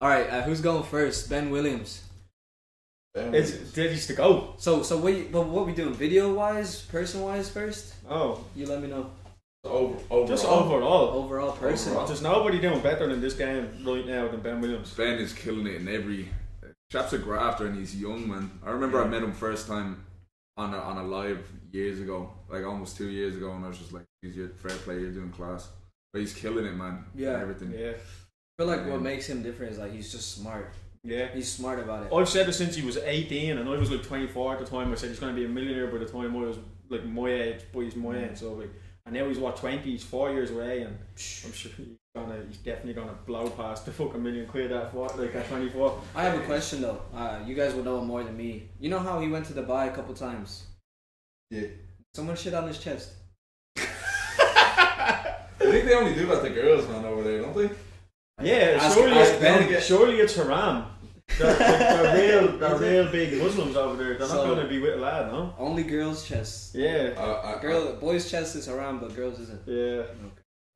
All right, uh, who's going first? Ben Williams. It's Diddy's to go. So, so what? You, but what we doing? Video wise, person wise first? Oh, You let me know. over, overall. just overall. Overall, person. Overall. There's nobody doing better in this game right now than Ben Williams. Ben is killing it in every. Chap's a grafter and he's young, man. I remember I met him first time on a, on a live years ago, like almost two years ago, and I was just like, "He's your fair play, you're doing class." But he's killing it, man. Yeah. Everything. Yeah, I feel like what makes him different is like he's just smart. yeah. He's smart about it. I've said it since he was 18, and I was like 24 at the time. I said he's going to be a millionaire by the time I was like my age, but he's my age. So like, and now he's what 20, he's four years away, and I'm sure he's gonna, he's definitely gonna blow past the fucking million quid at what, like at 24. I have a question though. Uh, you guys would know more than me. You know how he went to Dubai a couple times? Yeah. Someone shit on his chest. I think they only do that to girls, man, over there, don't they? Yeah, Ask- surely, ask it's, Ben. surely it's haram. They're, they're, they're real, they're real big Muslims over there. They're So- not going to be with a lad, no? Only girls' chests. Yeah, I, I, Girl, uh, boys' chest is haram, but girls isn't. yeah.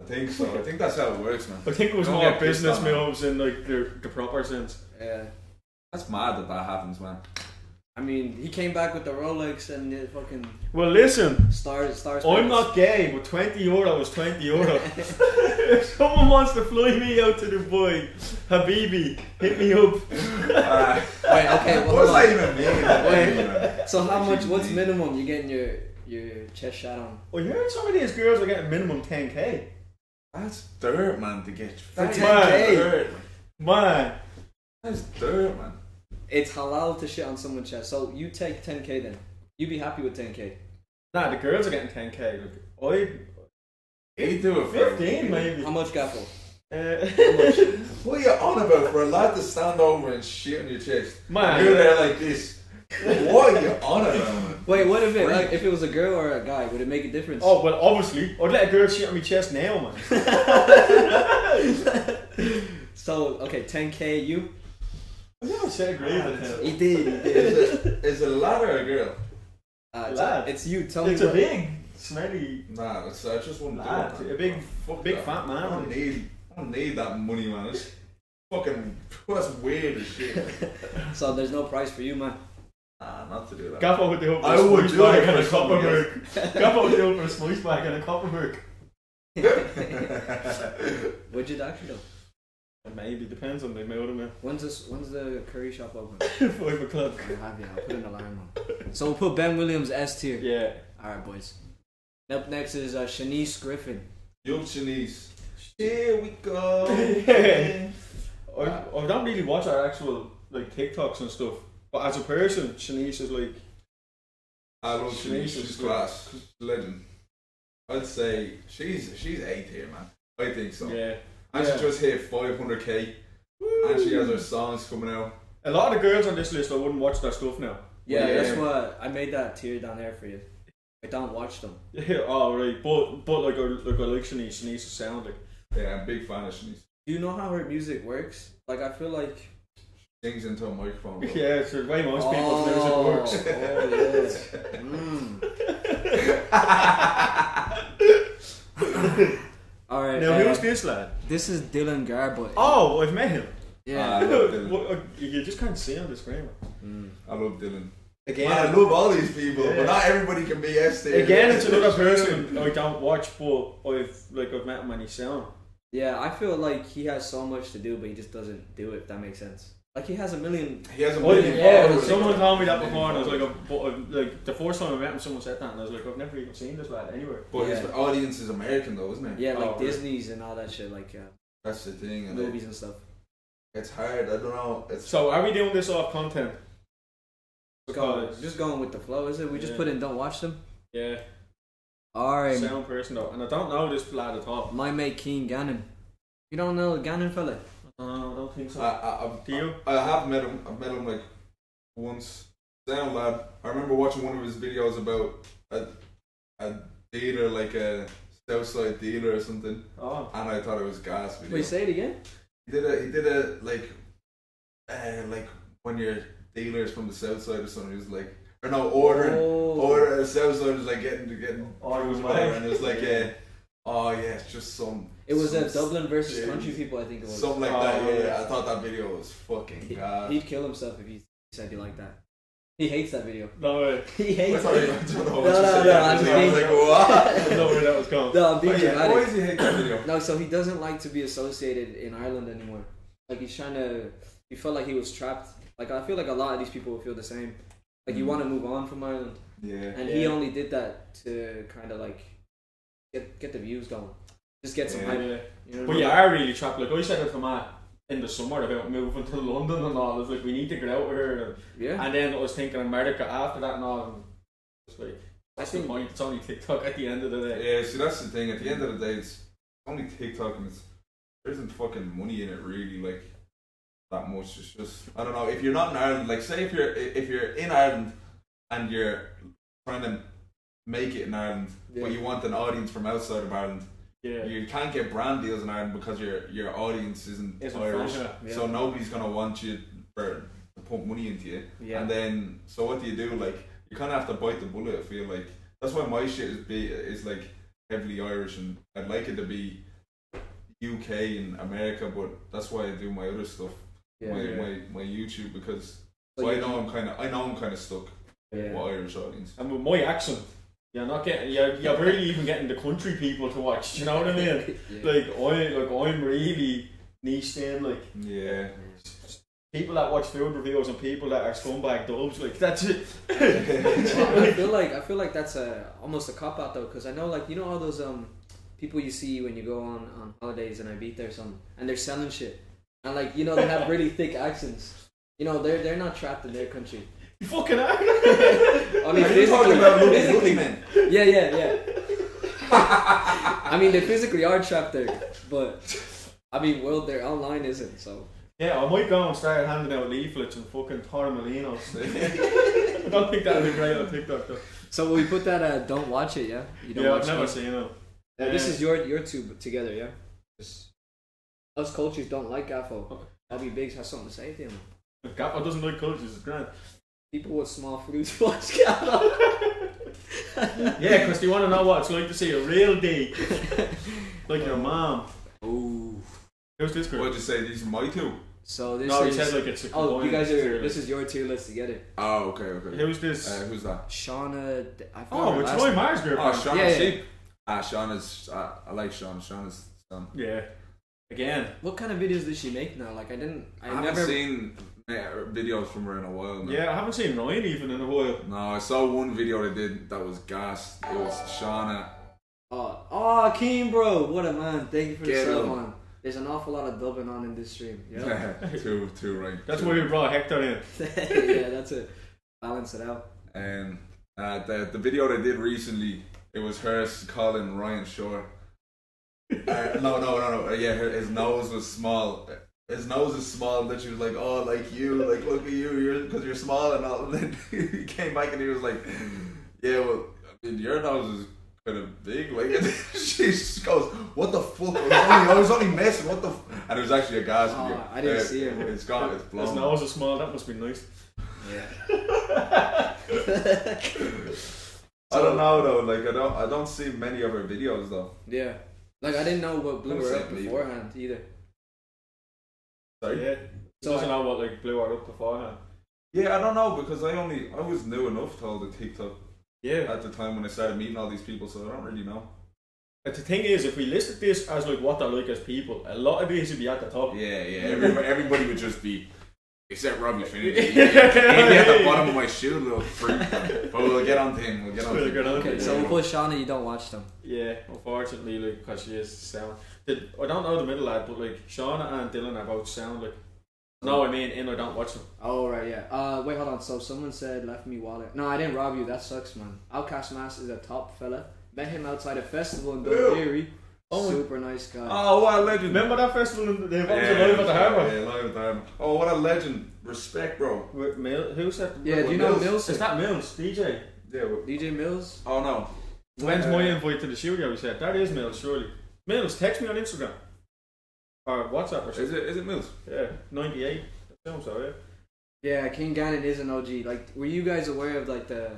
I think so. I think that's how it works, man. I think it was Don't more get business moves in like the, the proper sense. Yeah. That's mad that that happens, man. I mean, he came back with the Rolex and the fucking Well, listen, stars. Stars. I'm not gay, but 20 euro is 20 euro. if someone wants to fly me out to Dubai, Habibi, hit me up. Uh, Wait, okay. Well, what does that even mean? man? So how much? What's minimum you're getting your your chest shot on? I heard some of these girls are getting minimum 10k. That's dirt, man, to get. For That is 10K? dirt. Man, That's dirt, man. It's halal to shit on someone's chest. So you take 10k then. You be happy with 10k. nah, the girls are getting 10k. Like, They do I, it for 15 maybe. How much Gaffo? Uh, What are you on about for a lad to stand over and shit on your chest? Man. You're there like this. What are you on about, man? Wait, what if it Freak. like if it was a girl or a guy? Would it make a difference? oh, well, obviously. I'd let a girl shit on my chest now, man. So okay, 10k. You? I never said agree with him. He did. He did. Is it, is it a lad or a girl? Uh, it's, Lad. it's you. Tell me. It's a what- big, smelly Nah, it's, I just wouldn't lad. do it. man. A big, Fuck big that. fat man. I don't need. I don't need that money, man. It's fucking. That's weird as shit. So there's no price for you, man. Nah, not to do that. Gaffo would do it for I a would spice do it bag and for a someone Kopparberg. Gaffo would do it for a spice bag and a Kopparberg. Would you actually though? Maybe, depends on the mood of man. When's this? When's the curry shop open? Five o'clock. I'll have you. I'll put an alarm on. So we'll put Ben Williams S tier. Yeah. All right, boys. Up next is uh, Shanice Griffin. Young Shanice. Here we go. I, I don't really watch her actual like TikToks and stuff. But as a person, Shanice is like I love Shanice. Shanice is She's class. Legend. I'd say she's she's eight here, man. I think so. yeah. And Yeah. she just hit 500k. And she has her songs coming out. A lot of the girls on this list I wouldn't watch their stuff now. Yeah, Yeah. that's what I made that tier down there for you. I don't watch them. Yeah, oh right. But but like I like I like Shanice, Shanice is sound like Yeah, I'm a big fan of Shanice. Do you know how her music works? Like I feel like she Sings into a microphone. bro. Yeah, it's the way most oh, people's music works. Oh, yeah. mm. All right. Now uh, who's this lad? This is Dylan Garbutt. Oh, I've met him. yeah. I love Dylan. What- uh, you just can't see on the screen. Mm. I love Dylan. Again, Man, I love all these people, Yeah. but not everybody can be S tier. again, it's another person I don't watch, but I've like I've met him and he's sound. Yeah, I feel like he has so much to do, but he just doesn't do it. If that makes sense. Like he has a million. He has a Oh, million yeah, followers. someone told me that before, and I was like, oh, like the first time I met him, someone said that, and I was like, I've never even seen this lad anywhere. But his Yeah. audience is American though, isn't it? Yeah, like Oh, really? Disney's and all that shit, like uh, That's the thing. And movies and stuff. It's hard. I don't know. It's So, are we doing this off content? So Because just going with the flow, is it? We just Yeah. put in don't watch them. yeah, All right. sound person though, and I don't know this lad at all. My mate Keen Gannon. You don't know the Gannon fella? No, I don't think so. I, I, I've, Do you? I have met him. I've met him like once. Sound lad. I remember watching one of his videos about a a dealer, like a Southside dealer or something, Oh, and I thought it was gas video. Wait, say it again. He did a he did a like uh, like when your dealers from the south side or something. He was like or no ordering Oh. order the south side was like getting to getting Oh, it was whatever, like- and it was like uh, Oh yeah, it's just some. It was a Dublin versus Jeez. country people, I think it was. Something like Oh, that. Yeah, yeah. I thought that video was fucking He, god. he'd kill himself if he said he liked that. He hates that video. No way. He I hates thought he- I it. don't know No, what you no, said. no, I I'm was being- like, what? no way that was gone. No, I'm being Why dramatic. does he hate that video? No, so he doesn't like to be associated in Ireland anymore. Like he's trying to. He felt like he was trapped. Like I feel like a lot of these people will feel the same. Like you Mm. want to move on from Ireland, Yeah. and he only did that to kind of like get get the views going, just get some Yeah. hype. Yeah. You know But what I you mean? are really trapped. Like I said it to Matt in the summer about moving to London and all. It's like we need to get out of here. Yeah. And then I was thinking America after that and all. And it's like, I that's the think point. It's only TikTok at the end of the day. Yeah, see that's the thing. At the end of the day, it's only TikTok, and it's there isn't fucking money in it really. Like that much. It's just I don't know. If you're not in Ireland, like say if you're if you're in Ireland and you're trying to make it in Ireland, Yeah. but you want an audience from outside of Ireland, Yeah. you can't get brand deals in Ireland because your your audience isn't, Isn't Irish. Yeah. So nobody's gonna want you for to pump money into you. Yeah. And then, so what do you do? Like, you kind of have to bite the bullet. I feel like that's why my shit is be is like heavily Irish, and I'd like it to be UK and America, but that's why I do my other stuff, yeah. my, yeah. my my YouTube because So I know I'm kind of I know I'm kind of stuck Yeah. with Irish audience. And with my accent, you're not getting. You're, you're barely even getting the country people to watch. Do you know what I mean? Yeah. Like I like I'm really niche in like Yeah, people that watch food reviews and people that are scumbag dubs. Like that's it. Well, I feel like I feel like that's a almost a cop out though, because I know like you know all those um people you see when you go on on holidays in Ibiza or something, and they're selling shit, and like you know they have really thick accents. You know they're they're not trapped in their country. You fucking are. I mean Are you talking about Louis physically man? yeah, yeah, yeah. I mean they physically are trapped there, but I mean well their online isn't so. Yeah, I might go and start handing out leaflets and fucking Torremolinos. I don't think that'd be great on TikTok though. So we put that uh, don't watch it, yeah. You don't yeah, watch I've never it. seen it. Uh, this is your your two together, yeah. Us cultures don't like Gaffo. Bobby Biggs has something to say to him. Gaffo doesn't like cultures, it's grand. People with small fruits watch Gaffo. Yeah, because you want to know what it's like to see a real dick. like your mom. Ooh. Who's this girl? What'd you say? These are my two. So this No, he is. said like it's a oh, you guys are. tier This list. is your tier list together. Oh, okay, okay. Who's this? Uh, who's that? Shauna. I forgot oh, her it's last Roy name. Mars' Oh. Shauna Yeah, yeah. Sheep. Ah, Shauna's. Uh, I like Shauna. Shauna's son. Yeah. Again. What kind of videos does she make now? Like I didn't. I, I, haven't never. seen videos from her in a while. Now. Yeah, I haven't seen Ryan even in a while. No, I saw one video they did that was gas. It was Shauna. Oh, oh, Keen, bro. What a man. Thank you for Get the sub, him. man. There's an awful lot of dubbing on in this stream. Yeah. two, two, right. That's two. why we brought Hector in. yeah, that's it. Balance it out. And uh, the the video they did recently, it was her calling Ryan Shore. Uh, no, no, no, no. Uh, yeah, her, his nose was small. His nose is small. That she was like, "Oh, like you, like look at you, you're because you're small." And all. And then he came back and he was like, "Yeah, well, I mean, your nose is kind of big." Like, and she just goes, "What the fuck? I was only, I was only messing. What the?" F-? And it was actually a gas Oh, video. I didn't Uh, see him. It's gone. It's His blown. nose is small, that must be nice. Yeah. I don't know though. Like I don't, I don't see many of her videos though. Yeah. Like I didn't know what blew Don't her up bleep. beforehand either. Sorry. Yeah. So doesn't I- know what like blew her up beforehand. Yeah, I don't know because I only I was new enough to all the TikTok Yeah. at the time when I started meeting all these people, so I don't really know. But the thing is, if we listed this as like what they're like as people, a lot of these would be at the top. Yeah, yeah. Everybody, everybody would just be, except Robbie Finney. He'd Yeah. be at the bottom of my shoe, little freak. But we'll get on to him. We'll get on to We'll him. get on to Okay, so yeah. we'll put Shauna, you don't watch them. Yeah, unfortunately, like because she is sound. The, I don't know the middle lad, but like Shauna and Dylan are both sound like. No, I mean in I don't watch them. Oh right, yeah. Uh wait, hold on. So someone said left me wallet. No, I didn't rob you, that sucks man. Outcast Matt is a top fella. Met him outside a festival in Dundee. Oh. Super nice guy. Oh, what a legend! Remember that festival in the yeah, live at the harbour? Yeah, live at the harbour. Oh, what a legend! Respect, bro. With Mil- who's that? yeah, do you know Mills? Mills? Is that Mills? DJ. Yeah. well- DJ Mills? Oh no. When's Uh, my invite to the studio? He said that is Mills, surely. Mills, text me on Instagram or WhatsApp or something. Is it? Is it Mills? Yeah, ninety eight. That sounds so. Yeah. Yeah, King Gannon is an OG. Like, were you guys aware of like the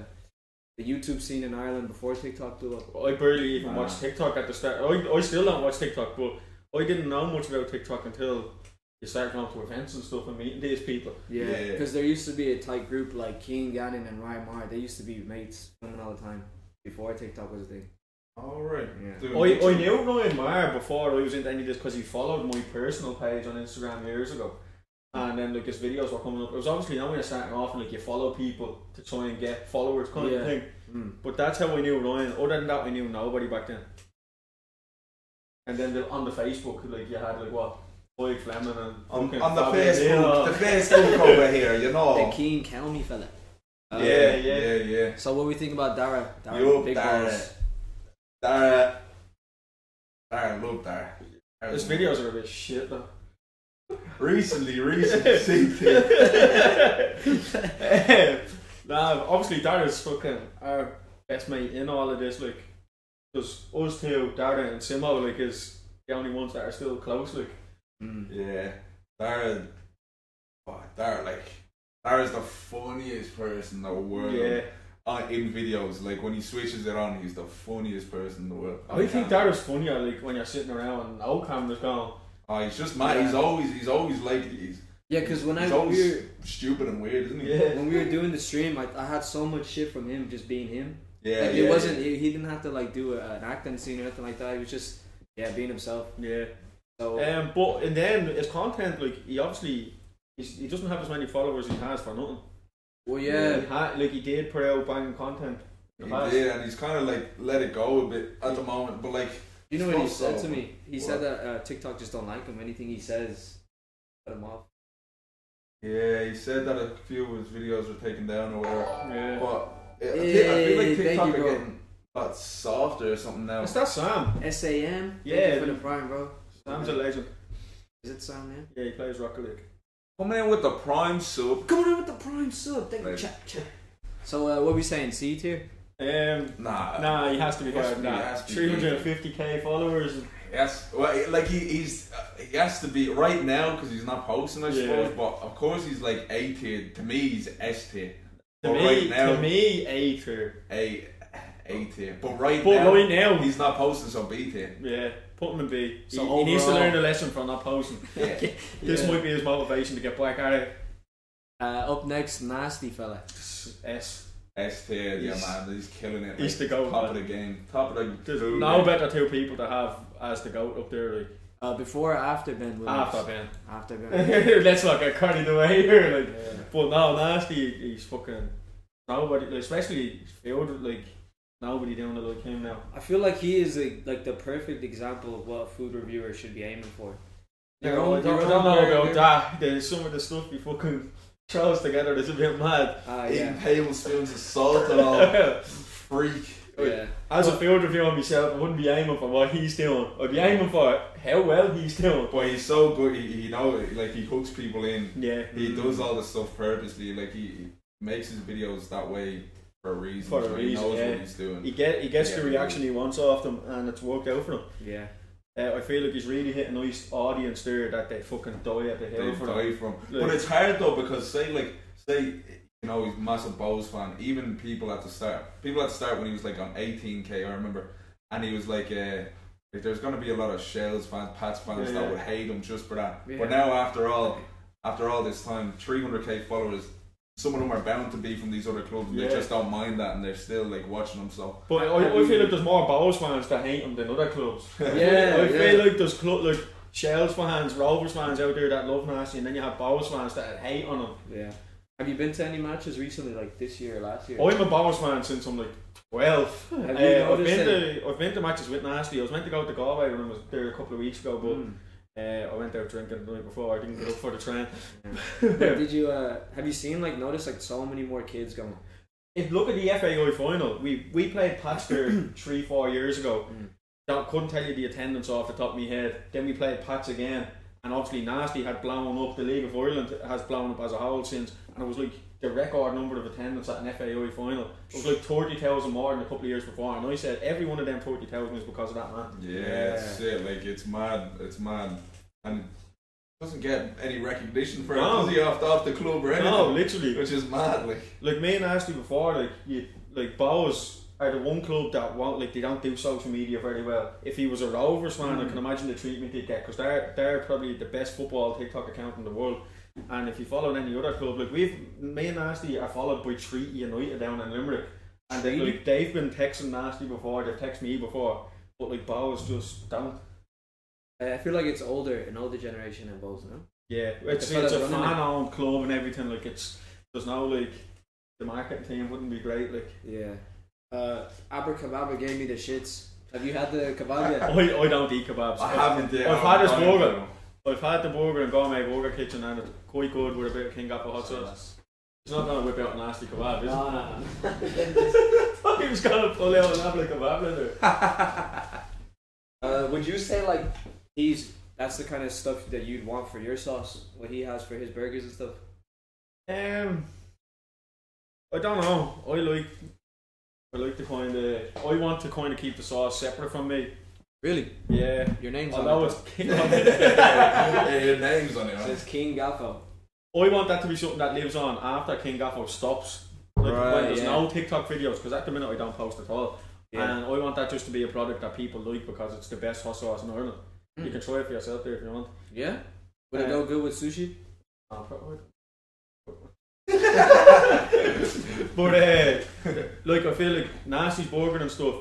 the YouTube scene in Ireland before TikTok blew up? I barely even Nah. watched TikTok at the start. I, I still don't watch TikTok, but I didn't know much about TikTok until you start going to events and stuff and meeting these people. Yeah, Yeah. because there used to be a tight group like King Gannon and Ryan Marr. They used to be mates filming all the time before TikTok was a thing. All right. Yeah. I, I knew Ryan Marr before I was into any of this because he followed my personal page on Instagram years ago. And then like his videos were coming up. It was obviously now when you're starting off and like you follow people to try and get followers kind Yeah. of thing. Mm. But that's how I knew Ryan. Other than that, I knew nobody back then. And then the, on the Facebook, like you had like what, Boyd Fleming and on, on the Facebook, Hill. the Facebook over here, you The know. Keen Kelmy fella. Uh, Yeah, yeah, yeah. yeah, yeah. So what we think about Dara? Dara Yup, big Dara. Balls. Dara, Dara, love Dara. His videos are a bit shit though. Recently, recently, same thing. nah, obviously Dara's fucking our best mate in all of this. Like, because us two, Dara and Simo, like, is the only ones that are still close. Like, Mm. Yeah, Dara, oh, Dara, like, Dara's the funniest person in the world. yeah. Uh, in videos, like when he switches it on, he's the funniest person in the world. I think Dara's funnier. Like when you're sitting around and no camera's going. Oh, he's just mad. Yeah. He's always, he's always like, he's, Yeah, because when I he's we always were, stupid and weird, isn't he? Yeah. when we were doing the stream, I, I had so much shit from him just being him. yeah. like yeah, it wasn't he, he didn't have to like do a, an acting scene or anything like that. He was just yeah being himself. Yeah. So Um, but and then his content, like he obviously, he's, he doesn't have as many followers as he has for nothing. Well yeah. He had, like he did put out banging content. in He past. did, and he's kind of like let it go a bit at the moment. But like, You know what he Also- said to me? He What? said that uh, TikTok just don't like him. Anything he says, cut him off. yeah, he said that a few of his videos were taken down or whatever. Yeah. But I, thi- I feel like TikTok you, are getting a lot softer or something now. Is that Sam? Sam. Yeah, Thank you for the prime, bro. Sam's a legend. Is it Sam? Man? Yeah, he plays Rocket League. Coming in with the prime sub. Coming in with the prime sub. Thank you. Chat, chat. So uh, what we saying? C tier. Um, Nah, nah, he has to be Has higher than that. has to be. 350k followers. Yes, well, like he, he's uh, he has to be right now because he's not posting, I Yeah. suppose. But of course, he's like A tier. To me, he's S tier. To But me, right now, to me, A tier. A A tier. But right But now, right now, he's not posting, so B tier. yeah, put him in B. He, So he needs to learn a lesson from not posting. Yeah. This Yeah. might be his motivation to get back at it. Uh, up next, nasty fella. S. S tier, yeah, man, he's killing it. he's like, the goat, Top man. of the game, top of the. There's food, no man. better two people to have as the goat up there. Like Uh, before or after Ben Williams? after Ben. After Ben. Let's not get carried away here. Like, yeah. but no, nasty. He's fucking nobody. Like, especially field. Like nobody doing it like him now. I feel like he is like, like the perfect example of what a food reviewer should be aiming for. Yeah, Your I own- don't, your I don't know burger. about that. There's some of the stuff he fucking chose together that's a bit mad. Ah, Eating yeah. tablespoons of salt and all. Freak. yeah. As a field reviewer myself, I wouldn't be aiming for what he's doing. I'd be aiming for how well he's doing. But he's so good. He, he know like he hooks people in. Yeah, He does all the stuff purposely. Like he, he makes his videos that way for a reason. For a so reason, He knows yeah. what he's doing. He get he gets Yeah, the he reaction he wants off them, and it's worked out for him. Yeah. Uh, I feel like he's really hit a nice audience there that they fucking die at the hill they for him. die from. Like- but it's hard though because say like say you know he's a massive Bohs fan. Even people at the start, people at the start when he was like on 18k, I remember, and he was like, uh, like there's gonna be a lot of Shels fans, Pats fans Yeah, that yeah. would hate him just for that. Yeah. But now after all, after all this time, 300k followers. Some of them are bound to be from these other clubs. and Yeah. They just don't mind that, and they're still like watching them. So But I, I feel like there's more Bohs fans that hate them than other clubs. Yeah, I yeah. feel like there's club like Shels fans, Rovers fans out there that love Nasty, and then you have Bohs fans that hate on them. Yeah. Have you been to any matches recently, like this year or last year? I'm a Bohs fan since I'm like 12. Have Uh, you I've noticed been to I've been to matches with Nasty. I was meant to go to Galway when I was there a couple of weeks ago, but Mm. Uh, I went out drinking the night before. I didn't get up for the train. Did you uh, have you seen like notice like so many more kids going? If look at the FAI final, we we played Pats there three four years ago. Mm. Don't couldn't tell you the attendance off the top of my head. Then we played Pats again, and obviously Nasty had blown up. The League of Ireland has blown up as a whole since, and it was like the record number of attendance at an FAI final. It was like thirty thousand more than a couple of years before, and I said every one of them thirty thousand is because of that man. yeah, it's it. Like it's mad. It's mad, and doesn't get any recognition for No. it. Does he off off the club or anything? No, literally. which is mad. Like Like me and Nasty before, like you like Bohs are the one club that won't like they don't do social media very well. If he was a Rovers fan, I mm. can imagine the treatment he'd get because they're they're probably the best football TikTok account in the world. And if you follow any other club, like we've me and Nasty are followed by Treaty United down in Limerick, and they like they've been texting Nasty before, they've texted me before, but like Bohs just don't. I feel like it's older, an older generation in both, no? Yeah, it's The it's a fellas running it. fan owned club and everything. Like it's there's no like the marketing team wouldn't be great. Like Yeah. Uh, Abrakebabra gave me the shits. Have you had the kebab yet? I, I don't eat kebabs. I haven't. yet. I've had his burger. I've had the burger and gourmet burger kitchen and it's quite good with a bit of king apple hot sauce. It's not gonna whip out a nasty kebab, is? No, no, no. He was gonna pull out an apple kebab later. Uh, would you say like he's that's the kind of stuff that you'd want for your sauce? What he has for his burgers and stuff? Um, I don't know. I like, I like to kind of, I want to kind of keep the sauce separate from me. Really? Yeah. Your name's on Although it. it's king, yeah, your name's on it. It huh? says King Gaffo. I want that to be something that lives on after King Gaffo stops. Like Right, when there's yeah. no TikTok videos, because at the minute I don't post at all. Yeah. And I want that just to be a product that people like because it's the best hot sauce in Ireland. You Mm. can try it for yourself there if you want. Yeah. Would it Uh, go good with sushi? Oh, probably. but uh, like I feel like Nasty's burger and stuff.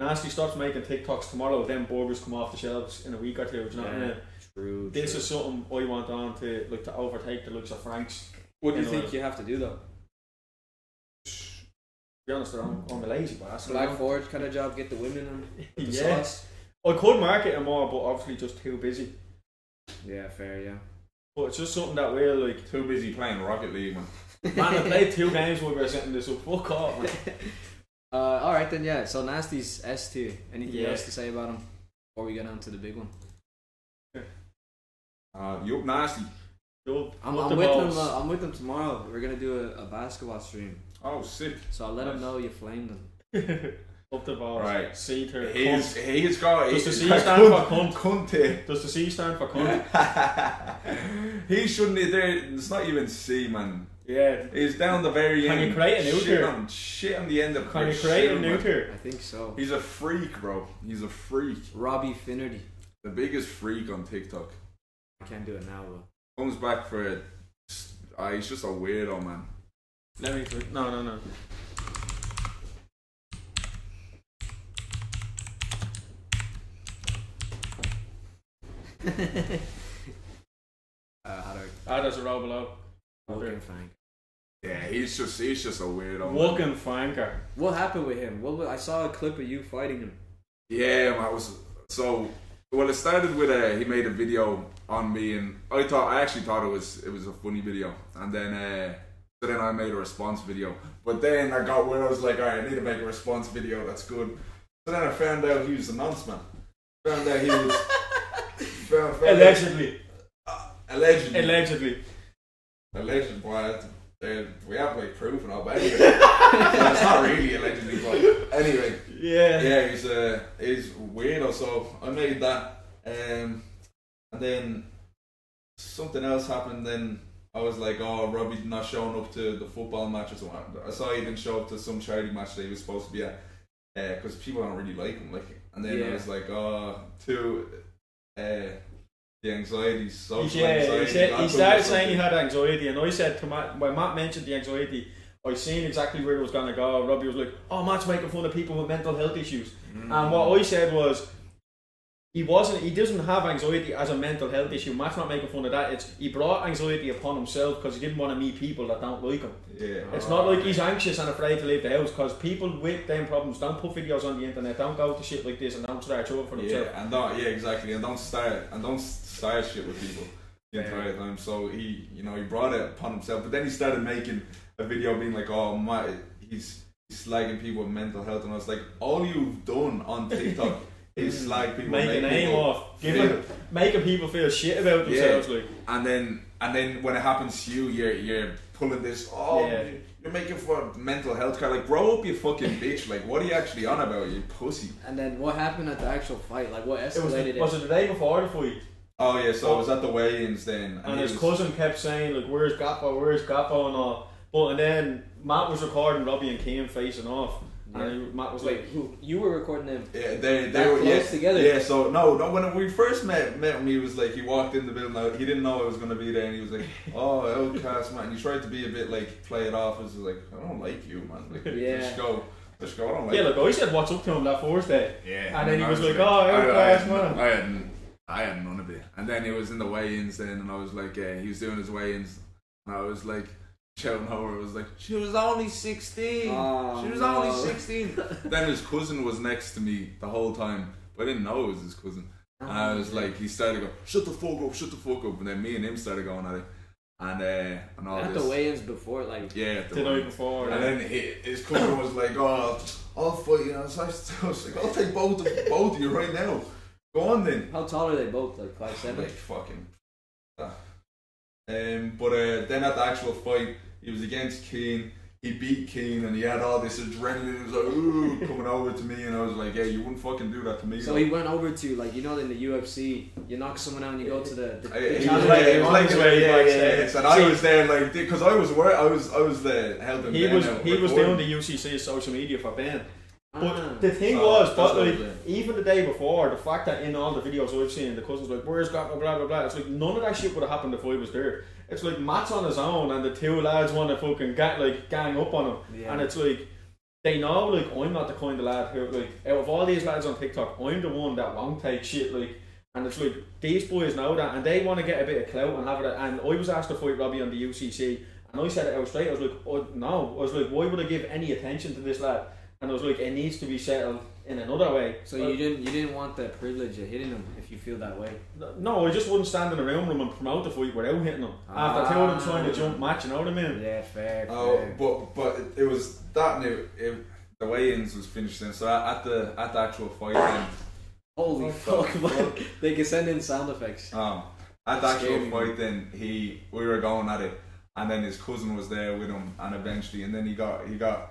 Nasty stops making TikToks tomorrow, then burgers come off the shelves in a week or two. Do you know what I mean? True. This is something I want on to like to overtake the looks of Frank's. What do you you think you have to do though? To be honest, I'm, I'm a lazy bastard. Black Forge kind of job, get the women on the yeah, sauce. I could market it more, but obviously just too busy. Yeah, fair. Yeah. But it's just something that we're like, Too busy playing Rocket League, man. man, I played two games while we were setting this up. Fuck off, man. Uh, all right then. Yeah. So Nasty's S tier. Anything Yeah. else to say about him before we get on to the big one? Uh, you up nasty? Yo, I'm, I'm with Bohs. him. Uh, I'm with him tomorrow. We're gonna do a, a basketball stream. Oh, sick. So I'll let him Nice. know you flamed him. Up the Bohs. Right. C tier. He's he's got. Does the he's C got stand for cunt- Cunt. Does the C stand for cunt? he shouldn't. There, it's not even C, man. Yeah. He's down the very Can end. you create a new shit tier? on, shit on the end of Can you the create a shoe, new man. I think so. He's a freak, bro. He's a freak. Robbie Finnerty. The biggest freak on TikTok. I can't do it now, but Comes back for it. Uh, he's just a weirdo, man. Let me. No, no, no. uh, how do Ah, there's a row below. I walking Frank? Yeah, he's just he's just a weirdo. man. Walking Franker. What happened with him? What was, I saw a clip of you fighting him. Yeah, man, I was so. Well, it started with a he made a video on me, and I thought I actually thought it was it was a funny video, and then uh, so then I made a response video. But then I got where I was like, all right, I need to make a response video. That's good. So then I found out he was a nonce man. Found out he was found, found Allegedly. out, allegedly Allegedly. Alleged. Uh, we have like proof and all, but anyway, not really allegedly. But anyway, Yeah. yeah, he's uh, he's weirdo. So I made that, um, and then something else happened. Then I was like, oh, Robbie's not showing up to the football match or something. I saw he didn't show up to some charity match that he was supposed to be at, because people don't really like him. Like, and then I was like, oh, to uh, the anxiety, social yeah, anxiety. he, said, he started saying he had anxiety, and I said to Matt, when Matt mentioned the anxiety, I seen exactly where it was going to go. Robbie was like, "Oh, Matt's making fun of people with mental health issues," Mm. and what I said was, he wasn't. He doesn't have anxiety as a mental health issue. Matt's not making fun of that. It's he brought anxiety upon himself because he didn't want to meet people that don't like him. yeah, It's not like he's ah. anxious and afraid to leave the house because people with them problems don't put videos on the internet, don't go to shit like this, and don't start trouble for themselves. Yeah, and don't yeah exactly, and don't start and don't start shit with people the Yeah. entire time. So he, you know, he brought it upon himself, but then he started making a video being like, "Oh my, he's, he's slagging people with mental health," and I was like, "All you've done on TikTok is mm. like people, Make a name people off, feel- giving, making people feel shit about themselves. Like, and then and then when it happens to you, you're you're pulling this. Oh, Yeah. you're making for mental health care. Like, grow up, you fucking bitch. Like, what are you actually on about, you pussy? And then what happened at the actual fight? Like what it was, escalated the, was it the day before the fight? Oh yeah, so I oh. was at the weigh-ins then, And he his was- cousin kept saying like, "Where's Gaffo? Where's Gaffo?" and all. But and then Matt was recording Robbie and Kane facing off, and he- Matt was Wait, like, who? You were recording them. Yeah, they, they were close yeah, together? Yeah, so no, no. When we first met, met him, he was like he walked in the building. uh, He didn't know I was gonna be there, and he was like, "Oh, Outcast Matt." He tried to be a bit like play it off as like, "I don't like you, man." Like, Yeah. let's go, let's go. I don't like. yeah, you. like I said, what's up to him that first day? Yeah, And then he was like, like, "Oh, I- I outcast had- man." I had, I had none of it. And then he was in the weigh-ins then, and I was like, uh, he was doing his weigh-ins, and I was like, shouting over, was like, she was only 16. Oh, she was no. only 16. then his cousin was next to me the whole time, but I didn't know it was his cousin. And I was like, he started going, shut the fuck up, shut the fuck up. And then me and him started going at it. And, uh, and all At this. the weigh-ins before, like. yeah, the The night weigh-ins. before. And yeah. then he, his cousin was like, "Oh, I'll fight you." And so I was I was like, "I'll take both of both of you right now. Go on then." How tall are they both? Like five seven. Like fucking. ah. Um, but uh, then at the actual fight, he was against Keane. He beat Keane, and he had all this adrenaline. He was like, "Ooh," coming over to me, and I was like, "Yeah, you wouldn't fucking do that to me." So though." he went over to like you know in the UFC, you knock someone out and you go to the. the, I- the he was like, area. it was like, Honestly, yeah, yeah, like, yeah, yes, and I was there, like, because I was where I was, I was there helping. he Ben was he was recording. doing the UCC's social media for Ben. But Ah. the thing So, was, but like even the day before, the fact that in all the videos I've seen, the cousins like, "Where's got blah blah blah blah," it's like none of that shit would have happened if I was there. It's like Matt's on his own, and the two lads want to fucking get like gang up on him, Yeah. and it's like they know like I'm not the kind of lad who like out of all these lads on TikTok, I'm the one that won't take shit like. And it's like these boys know that, and they want to get a bit of clout and have it. And I was asked to fight Robbie on the UCC, and I said it out straight. I was like, oh, no. I was like, why would I give any attention to this lad? And I was like, it needs to be settled in another way. So you didn't you didn't want the privilege of hitting them if you feel that way. No, I just wouldn't stand in the room room and promote the fight without hitting them. After two of them trying to jump match, you know what I mean? Yeah, fair. Oh, fair. but but it, it was that new. It, the weigh-ins was finished then. So at, at the at the actual fight then, Holy Fuck, fuck. They can send in sound effects. um, at the actual Scary, fight then he we were going at it, and then his cousin was there with him, and eventually, and then he got he got.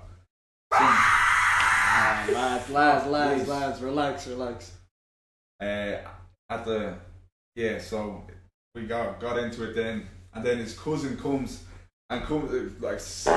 Lads, lads, lads, lads, relax, relax. Uh, at the yeah, so we got got into it then, and then his cousin comes and comes uh, like s-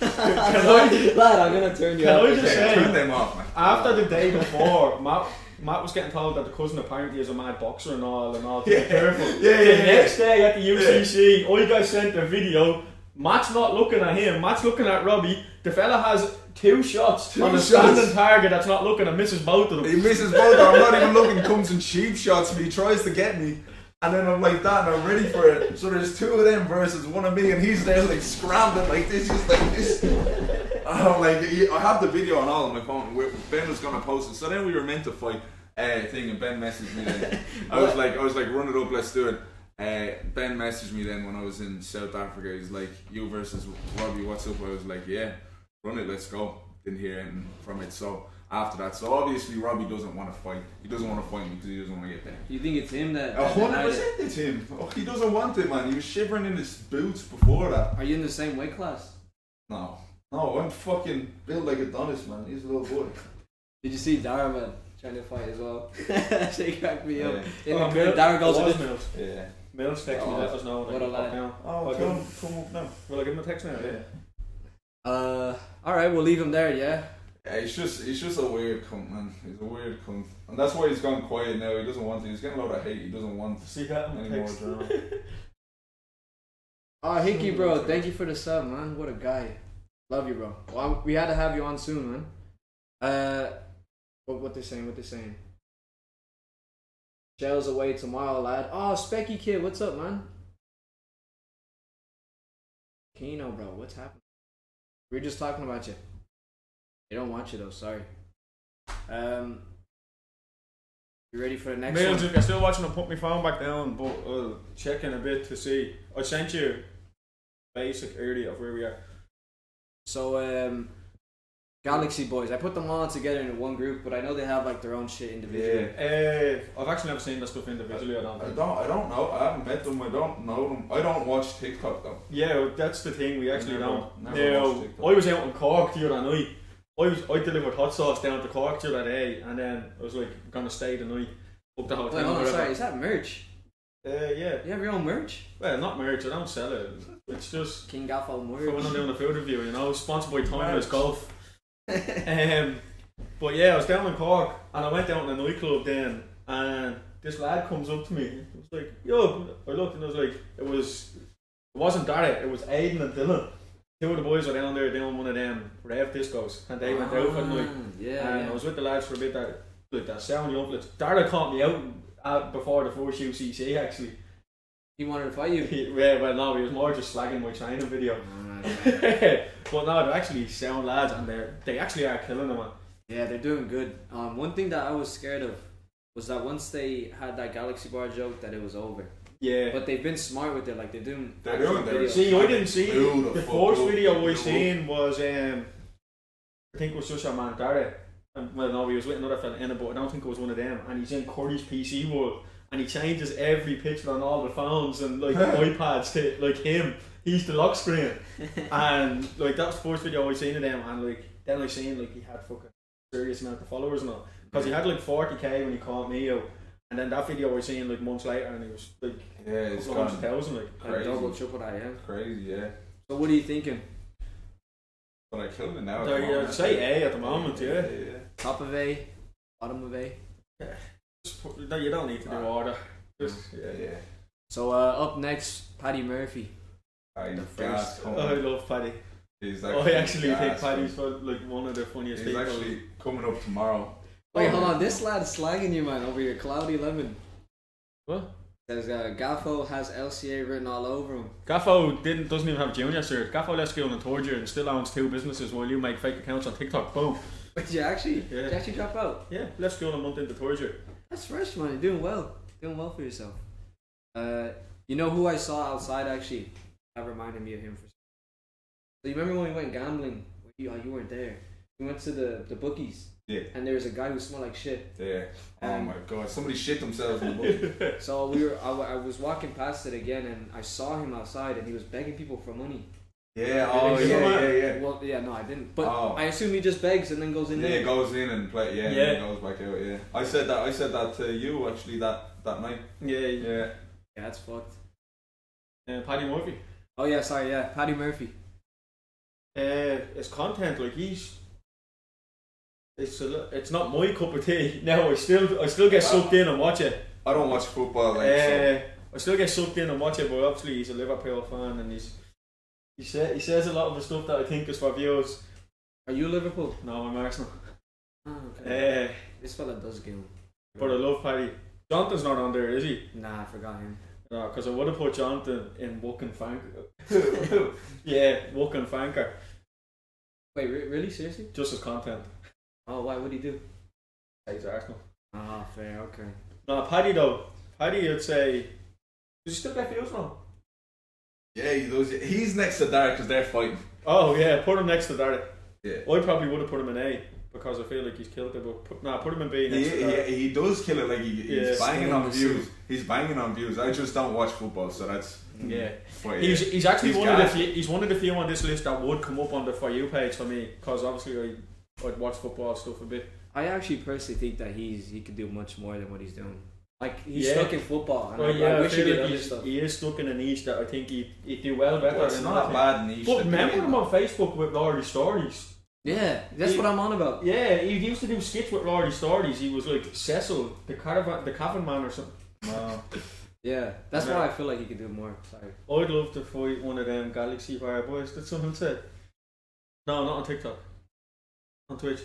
Lad, I'm gonna turn you Can off. I just yeah, say- turn them off, man. After the day before, Matt, Matt was getting told that the cousin apparently is a mad boxer and all, and all Yeah. careful. Yeah, the yeah, yeah. next day at the UCC, I got sent a video. Matt's not looking at him. Matt's looking at Robbie. The fella has two shots Two on a shots. standing target that's not looking and misses both of them. He misses both. I'm not even looking. Comes in cheap shots, but he tries to get me. And then I'm like that, and I'm ready for it. So there's two of them versus one of me, and he's there like scrambling like this, just like this. And I'm like, I have the video on all on my phone. we Ben was gonna post it, so then we were meant to fight. Uh, thing, and Ben messaged me. I was like, I was like, run it up, let's do it. Uh, ben messaged me then when I was in South Africa. He's like, you versus Robbie, what's up? I was like, yeah, run it, let's go. Didn't hear anything from it, so after that, so obviously Robbie doesn't want to fight. He doesn't want to fight me because he doesn't want to get there. You think it's him that? A that hundred percent, it's him. Oh, he doesn't want it, man. He was shivering in his boots before that. Are you in the same weight class? No, no, I'm fucking built like Adonis, man. He's a little boy. Did you see Dara man trying to fight as well? she cracked me up. In Oh, the crib, Dara goes it was with it. Mills. Yeah. Mills text me, let us know. what a lad. Now. Oh, I'll come, come up now. Will I give him a text now? Yeah. Uh, all right, we'll leave him there. Yeah. Yeah, he's just he's just a weird cunt, man. He's a weird cunt, and that's why he's gone quiet now. He doesn't want to. He's getting a lot of hate. He doesn't want to See that in any the more text. drama. Oh, Hickey, bro, thank you for the sub, man. What a guy. Love you, bro. Well, we had to have you on soon, man. Uh, what what they saying? What they saying? Shell's away tomorrow, lad. Oh, Specky kid, what's up, man? Kino, bro, what's happening? We are just talking about you. They don't want you though. Sorry. Um, you ready for the next Mills, one? if you're still watching, I'll put my phone back down, but I'll check in a bit to see. I sent you basic earlier of where we are. So, um, Galaxy Boys. I put them all together in one group, but I know they have like their own shit individually. Uh, I've actually never seen this stuff individually. I don't I don't I don't know. I haven't met them. I don't know them. I don't watch TikTok though. Yeah, that's the thing. We actually Never- don't. never Now, watched I was out in Cork the other night. I was I delivered hot sauce down to Cork the other day, and then I was like gonna stay the night up the hotel. Wait, hold on, sorry. Is that merch? Uh, yeah. You have your own merch? Well, not merch. I don't sell it. It's just King Gaffo for when I'm doing a food review. You know, sponsored by Timeless Merch. Golf. Um, but yeah, I was down in Cork and I went down to a nightclub then, and this lad comes up to me. It was like, "Yo," I looked and I was like, "It was, it wasn't Derek. It was Aiden and Dylan. Two of the boys were down there doing one of them rave discos, and they went out for the night. Ah, Yeah, and yeah. I was with the lads for a bit. That like that sound young. Dara caught me out uh, before the first UCC actually. He wanted to fight you. He, yeah, well, no, he was more just slagging my training video. But no, they're actually sound lads, and they they actually are killing them. Man. Yeah, they're doing good. Um, one thing that I was scared of was that once they had that Galaxy Bar joke, that it was over. Yeah. But they've been smart with it. Like they're doing. They're actual doing their- videos. See, I didn't see the the first up, video blew I seen was um, I think it was just a man Dara. And well, no, he was with another fella in it, but I don't think it was one of them. And he's in Curry's PC world, and he changes every picture on all the phones and like iPads to like him. He's the lock screen, and like that was the first video I seen of them. And like then I seen like he had fucking serious amount of followers and all, because he had like forty k when he called me out. And then that video I seen like months later, and he was like Yeah, it's a gone thousand. Like crazy. double, triple that, yeah. crazy. Yeah, So what are you thinking? but I killed it now. So, yeah, uh, moment. say A at the moment, yeah. yeah. Top of A, bottom of A. Just put- No, you don't need to do order. Just Yeah, yeah. So uh, up next, Paddy Murphy. I gas first- Oh, I love Paddy. He's I actually think Paddy's one- like one of the funniest He's people. actually coming up tomorrow. Wait, hold on. This lad's slagging you, man, over your cloudy lemon. What? Says uh, Gaffo has LCA written all over him. Gaffo didn't doesn't even have junior cert. Gaffo left school in the third and still owns two businesses while you make fake accounts on TikTok. Boom. Wait, did you actually? Yeah. Did you actually drop out? Yeah, left school a month into third year. That's fresh, man. You're doing well. Doing well for yourself. Uh, you know who I saw outside actually? That reminded me of him. For so you remember when we went gambling? You, oh, you weren't there. We went to the the bookies. Yeah. And there was a guy who smelled like shit. Yeah. Oh my god, somebody shit themselves in the book. So we were. I, I was walking past it again, and I saw him outside, and he was begging people for money. Yeah. Oh Did yeah, yeah, yeah. Well, yeah, no, I didn't. But Oh. I assume he just begs and then goes in Yeah, there. it goes in and play. Yeah, Yeah. and it goes back out. Yeah, I said that. I said that to you actually that that night. Yeah, yeah. Yeah. Yeah, that's fucked. Uh, Paddy Murphy. Oh yeah, sorry. Yeah, Paddy Murphy. Uh, his content, like he's. It's a, li- it's not my cup of tea. Now I still I still get sucked in and watch it. I don't watch football like so. Uh, I still get sucked in and watch it, but obviously he's a Liverpool fan and he's he say, he says a lot of the stuff that I think is for viewers. Are you Liverpool? No, I'm Arsenal. Oh, okay. Uh, this fella does him. but I love Paddy. Jonathan's not on there, is he? Nah, I forgot him. No, because I would have put Jonathan in Wook and Fanker. yeah, Wook and Fanker. Wait, re- really? Seriously? Just as content. Oh, why? Would he do? He's Arsenal. Ah, fair. Okay. No, Paddy though. Paddy, I'd say. Does he still get views now? Yeah, he does. He's next to Derek because they're fighting. Oh yeah, put him next to Derek. Yeah. I probably would have put him in A because I feel like he's killed it. But put, nah, put him in B He, next to Derek. he, he does kill it. Like he, he's Yeah. banging on Still views. He's banging on views. I just don't watch football, so that's. Mm. Yeah. But He's, yeah. he's actually He's one of the gas. few, he's one of the few on this list that would come up on the for you page for me because obviously I I'd watch football stuff a bit. I actually personally think that he's he could do much more than what he's doing. Like he's Yeah. stuck in football, and Well, I, yeah, I I, wish he feel did like other stuff. he is stuck in a niche that I think he he'd do well better. Well, it's than not a other bad niche. But remember him on Facebook with Laurie Stories? Yeah, that's He- what I'm on about. Yeah, he used to do skits with Laurie Stories. He was like Cecil, the caravan, the coffin man or something. No. Yeah, that's No. why I feel like he could do more. Sorry. I'd love to fight one of them Galaxy Fire boys. Did someone say? No, not on TikTok. On Twitch.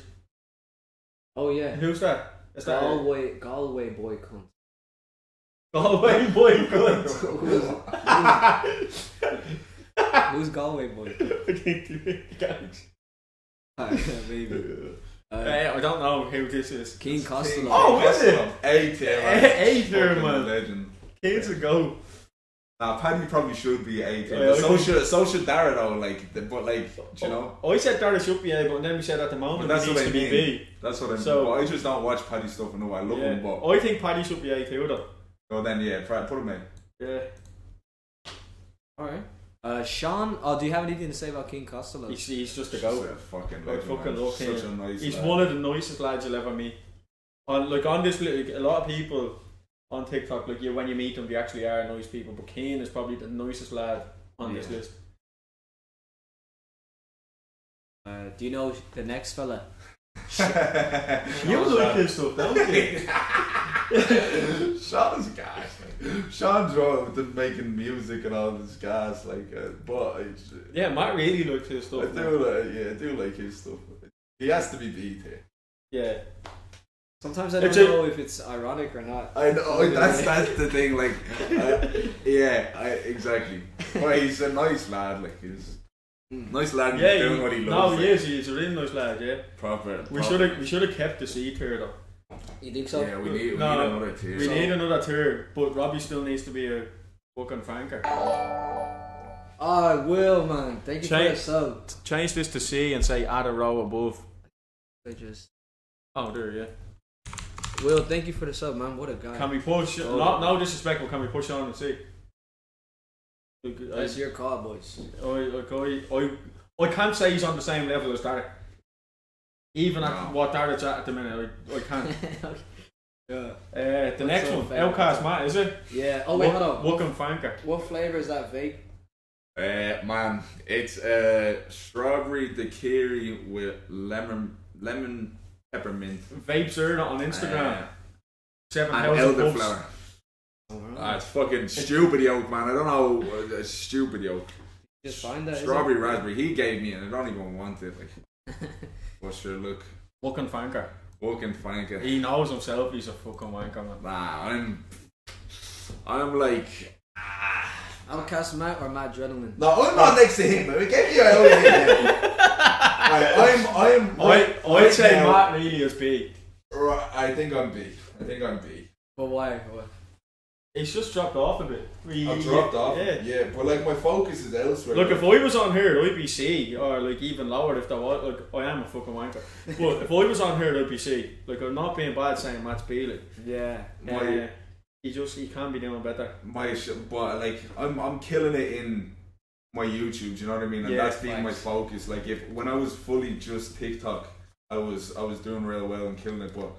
Oh yeah, Who's that? Is that Galway Galway boy cunt. Galway boy? Good. Who's, who's Galway boy? I think the Galaxy. Maybe. Uh, Uh, I don't know who this is. Keen Costello. Oh, is it? A tier. A tier, Fucking man. Legend. Kids ago. Nah, Paddy probably should be A tier. Yeah, but I so should so should Dara though. Like, the- but like, do you know, I said Dara should be A, but then we said at the moment But that's he needs what to I be mean. B. that's what I mean. So- but I just don't watch Paddy stuff. and know I love Yeah. him, but I think Paddy should be A too, though. Well then yeah, try put him in. Yeah. All right. Uh, Sean, oh, do you have anything to say about King Costello? He's, he's just a He's go. a fucking I legend. fucking man. love Such a nice. He's lad. one of the nicest lads you'll ever meet. On like on this, like, a lot of people on TikTok. Like you, when you meet them, they actually are nice people. But Kane is probably the nicest lad on this list. Uh, do you know the next fella? You like his stuff, don't you? Sean's gas. Sean's right with the making music and all this gas, like, uh, but I, yeah, Matt really likes his stuff. man. do, like, yeah, I do like his stuff. He has to be beat here. Yeah, Sometimes I don't It's a- know if it's ironic or not. I know that's that's the thing. Like, I, yeah, I, exactly. Well, he's a nice lad. Like, he's Mm. nice lad. yeah. he's doing he- what he no, loves. he like, is. He's a really nice lad. Yeah, proper. we should have we should have kept the C tier though. You think so? Yeah, we need, we No, need another tier. We So- need another tier, but Robbie still needs to be a fucking franker. Oh, I will, man. Thank you Change- for the sub. Change this to C and say add a row above. I just Oh, there, yeah. Will, thank you for the sub, man. What a guy. Can we push? Oh. Not no disrespect, but can we push on and see? Like, I, That's your call, boys. I, I, I, I can't say he's on the same level as Derek. Even at No. what Derek's at at the minute, I, I can't. yeah. Uh, the What's next your one, favourite? Outcast is it? Yeah. Oh wait, hold on. What, Wooken Franker. what flavor is that vape? Uh, man, it's uh, strawberry daiquiri with lemon lemon peppermint Vapes Erna on Instagram. uh, Seven and thousand bucks. elderflower. Oh, Ah, it's fucking stupid yolk, man. I don't know. uh, stupid yolk. Just find that. Strawberry raspberry. He gave me, and I don't even want it. Like, but sure, look, Wooken Franker. fucking fanker. He knows himself he's a fucking wanker, man. Nah, I'm, I'm like, ah. Outcast Matt or Matt Adrenaline? No, I'm not next to him. man. Get me out of here. Right, I'm, I'm. I, right- I'd right say now- Matt really is B. Right, I think I'm B. I think I'm B. But why? What? He's just dropped off a bit. He- I've dropped off. Yeah. Yeah, but like my focus is elsewhere. Look, if I was on here, I'd be C, or like even lower if there was. Like, I am a fucking wanker. But if I was on here, I'd be C. Like, I'm not being bad saying Matt's B. Like, Yeah. My- uh, he just he can't be doing better. my but like I'm I'm killing it in my YouTube. Do you know what I mean? And Yeah, that's been my focus. Like if when I was fully just TikTok, I was I was doing real well and killing it. But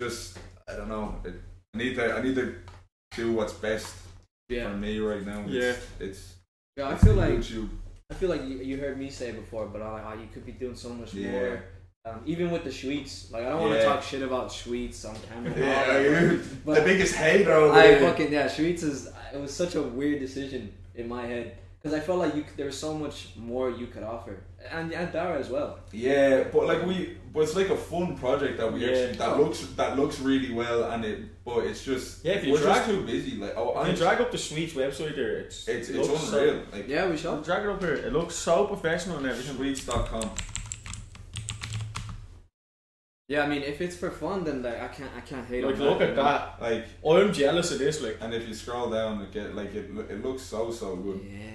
just I don't know. It, I need to I need to do what's best for me right now. It's, Yeah. it's Yeah. I it's feel like YouTube. I feel like you, you heard me say before, but I, I, you could be doing so much Yeah. more. Um, even with the sweets, like I don't want to talk shit about sweets on camera. Yeah, but the biggest hater I fucking yeah, sweets is it was such a weird decision in my head because I felt like you could, there was so much more you could offer, and and Dara as well. Yeah, but like we, but it's like a fun project that we Yeah. actually that looks that looks really well, and it, but it's just Yeah, if you we're drag- just too busy. Like, oh, If you drag up the Sweets website there, it's it's it it's looks unreal. Like Yeah, we shall drag it up here. It looks so professional and everything. Sweets.com. Yeah, I mean, if it's for fun, then like I can't I can't hate Like, on look that, at you know? that. Like, oh, I'm jealous of this. Like, and if you scroll down, it get like it. It looks so so good. Yeah.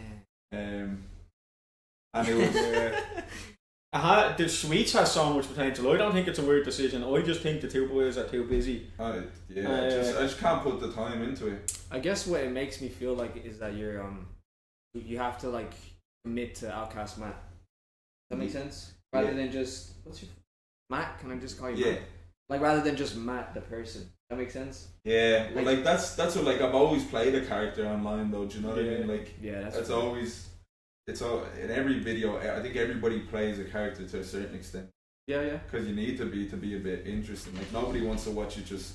Um, and it was. Uh, uh, the Sweets has so much potential. I don't think it's a weird decision. I just think the two boys are too busy. I, yeah, Uh, I just I just can't put the time into it. I guess what it makes me feel like is that you're um you have to like commit to Outcast Matt. Does that make sense? Rather Yeah. than just what's your Matt? Can I just call you Yeah, Matt? Like rather than just Matt the person. That makes sense? yeah. Like- like that's that's what like I've always played a character online though. Do you know what I mean? Like Yeah, that's That's always. It's all in every video. I think everybody plays a character to a certain extent Yeah, yeah. because you need to be to be a bit interesting. Like nobody wants to watch you just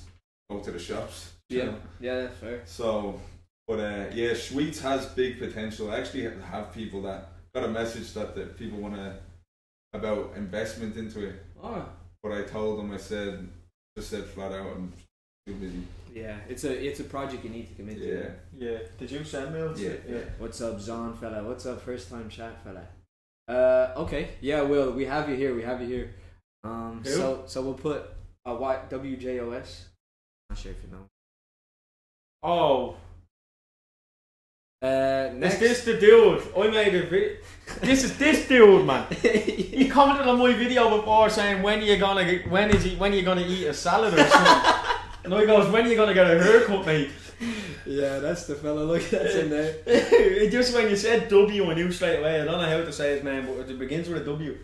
go to the shops. Yeah. know? Yeah, that's fair. So, but uh, yeah, Sweets has big potential. I actually have people that got a message that the people want to about investment into it, Oh. but I told them I said just said flat out I'm busy. Yeah, it's a it's a project you need to commit to. Yeah, Yeah. Did you send me? yeah, yeah. What's up, Zon fella? What's up, first time chat fella? Uh, okay, yeah, Will, we have you here. We have you here. Um, Who? so so we'll put a y- WJOS. Not sure if you know. Oh, Uh, is this the dude? I made a video. This is this dude, man. He commented on my video before saying when are you gonna get, when is he when are you gonna eat a salad or something? and I goes when are you gonna get a haircut, mate? yeah, that's the fella. Look, that's in there. it just when you said W, I knew straight away. I don't know how to say his name, but it begins with a W.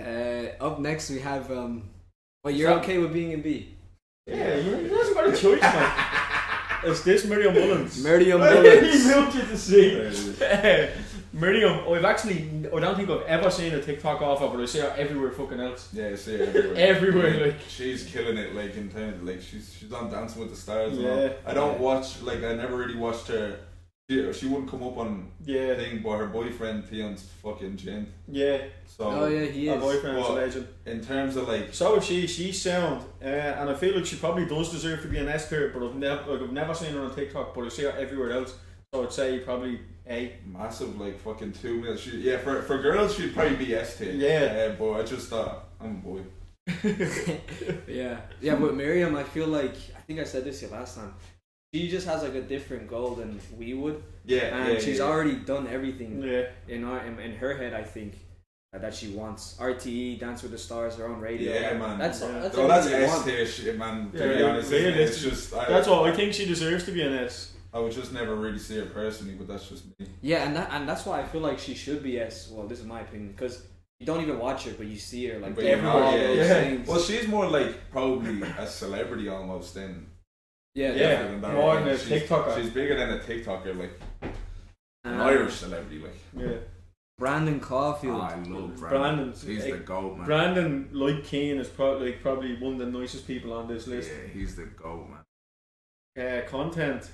Uh, up next we have um. Well, you're So- okay with being in B? Yeah, you he hasn't got a choice, man. Is this Miriam Mullins? Miriam he Mullins. moved you to see. There it is. Miriam, I've actually, I don't think I've ever seen a TikTok off of her, but I see her everywhere fucking else. Yeah, I see her everywhere. Everywhere, like. she's killing it. Like in terms, like she's she's on Dancing with the Stars. and all. Yeah. I don't watch. Like I never really watched her. She, she wouldn't come up on Yeah, thing, but her boyfriend Theon's fucking gin. yeah. So Oh yeah, he Her is. boyfriend is a Well, legend. in terms of like, So is she. She's sound, uh, and I feel like she probably does deserve to be an S tier. But I've never, like, I've never seen her on TikTok, but I see her everywhere else. So I'd say probably A. massive like fucking two mil. She yeah for for girls she'd probably be S tier. Yeah. Uh, but I just thought I'm a boy. yeah, yeah. But Miriam, I feel like I think I said this here last time. She just has like a different goal than we would, Yeah, and yeah, she's yeah. already done everything Yeah, in our in, in her head. I think uh, that she wants RTE, Dance with the Stars, her own radio. Yeah, man. That's Yeah. that's Oh, that's S tier shit, man. To Yeah, be honest, isn't it's realistic. just I, that's what I think she deserves to be an S. I would just never really see her personally, but that's just me. Yeah, and that, and that's why I feel like she should be as Well, this is my opinion because you don't even watch her, but you see her like But every you know, all yeah, those yeah. things. Well, she's more like probably a celebrity almost than yeah, Yeah, than that. more than a she's, TikToker. She's bigger than a TikToker, like an Um, Irish celebrity, like. Yeah. Brandon Caulfield. Ah, I love Brandon. Brandon's He's like, the goat, man. Brandon, like Keane, is probably like, probably one of the nicest people on this list. Yeah, he's the goat, man. Uh, content.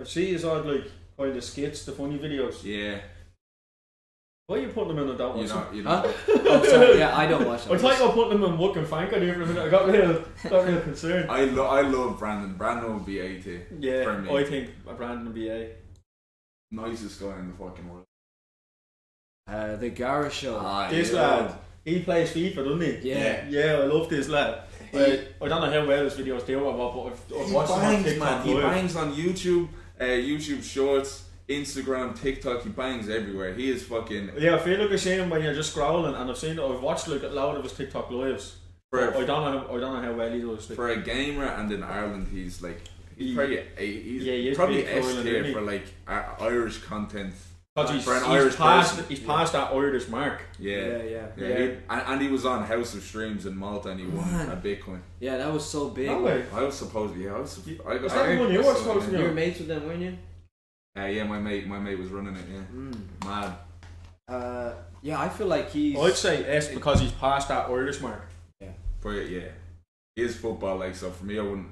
I see is odd like kind of skits, the funny videos. Yeah, Why are you putting them in? I don't you watch know, them. you know. Huh? oh, sorry. Yeah, I don't watch them. I them. thought you were putting them in Wook and Fank there for a minute. I got real, got real concerned. I lo- I love Brandon. Brandon would be A tier. Yeah, For me. I think Brandon will be A. Nicest guy in the fucking world. Uh, the Gara Show. Ah, This yeah. lad, he plays FIFA, doesn't he? yeah. Yeah, I love this lad. Uh, I don't know how well his videos do or what, but I've, I've He watched him on bangs, TikTok man. He live. bangs on YouTube, uh, YouTube Shorts, Instagram, TikTok. He bangs everywhere. He is fucking. Yeah, I feel like see him when you're just scrolling, and I've seen, I've watched like a lot of his TikTok lives. For, I don't know, I don't know how well he does. Like, for a gamer and in Ireland, he's like he's He- probably he's Yeah, he probably S tier for like Irish content. Because he's, he's Irish past, person. he's past that Irish mark. Yeah, Yeah, yeah. yeah, yeah. Yeah. he- and, and he was on House of Streams in Malta and he won Man. a Bitcoin. Yeah, that was so big. No way. I was supposed to, yeah, I was. You- I got, is that I the one you were supposed to You were mates with them, weren't you? Uh, yeah, my mate, my mate was running it. Yeah, Mm. mad. Uh, yeah, I feel like he's. I'd say S because he's past that Irish mark. Yeah, But yeah, he is football like so. For me, I wouldn't.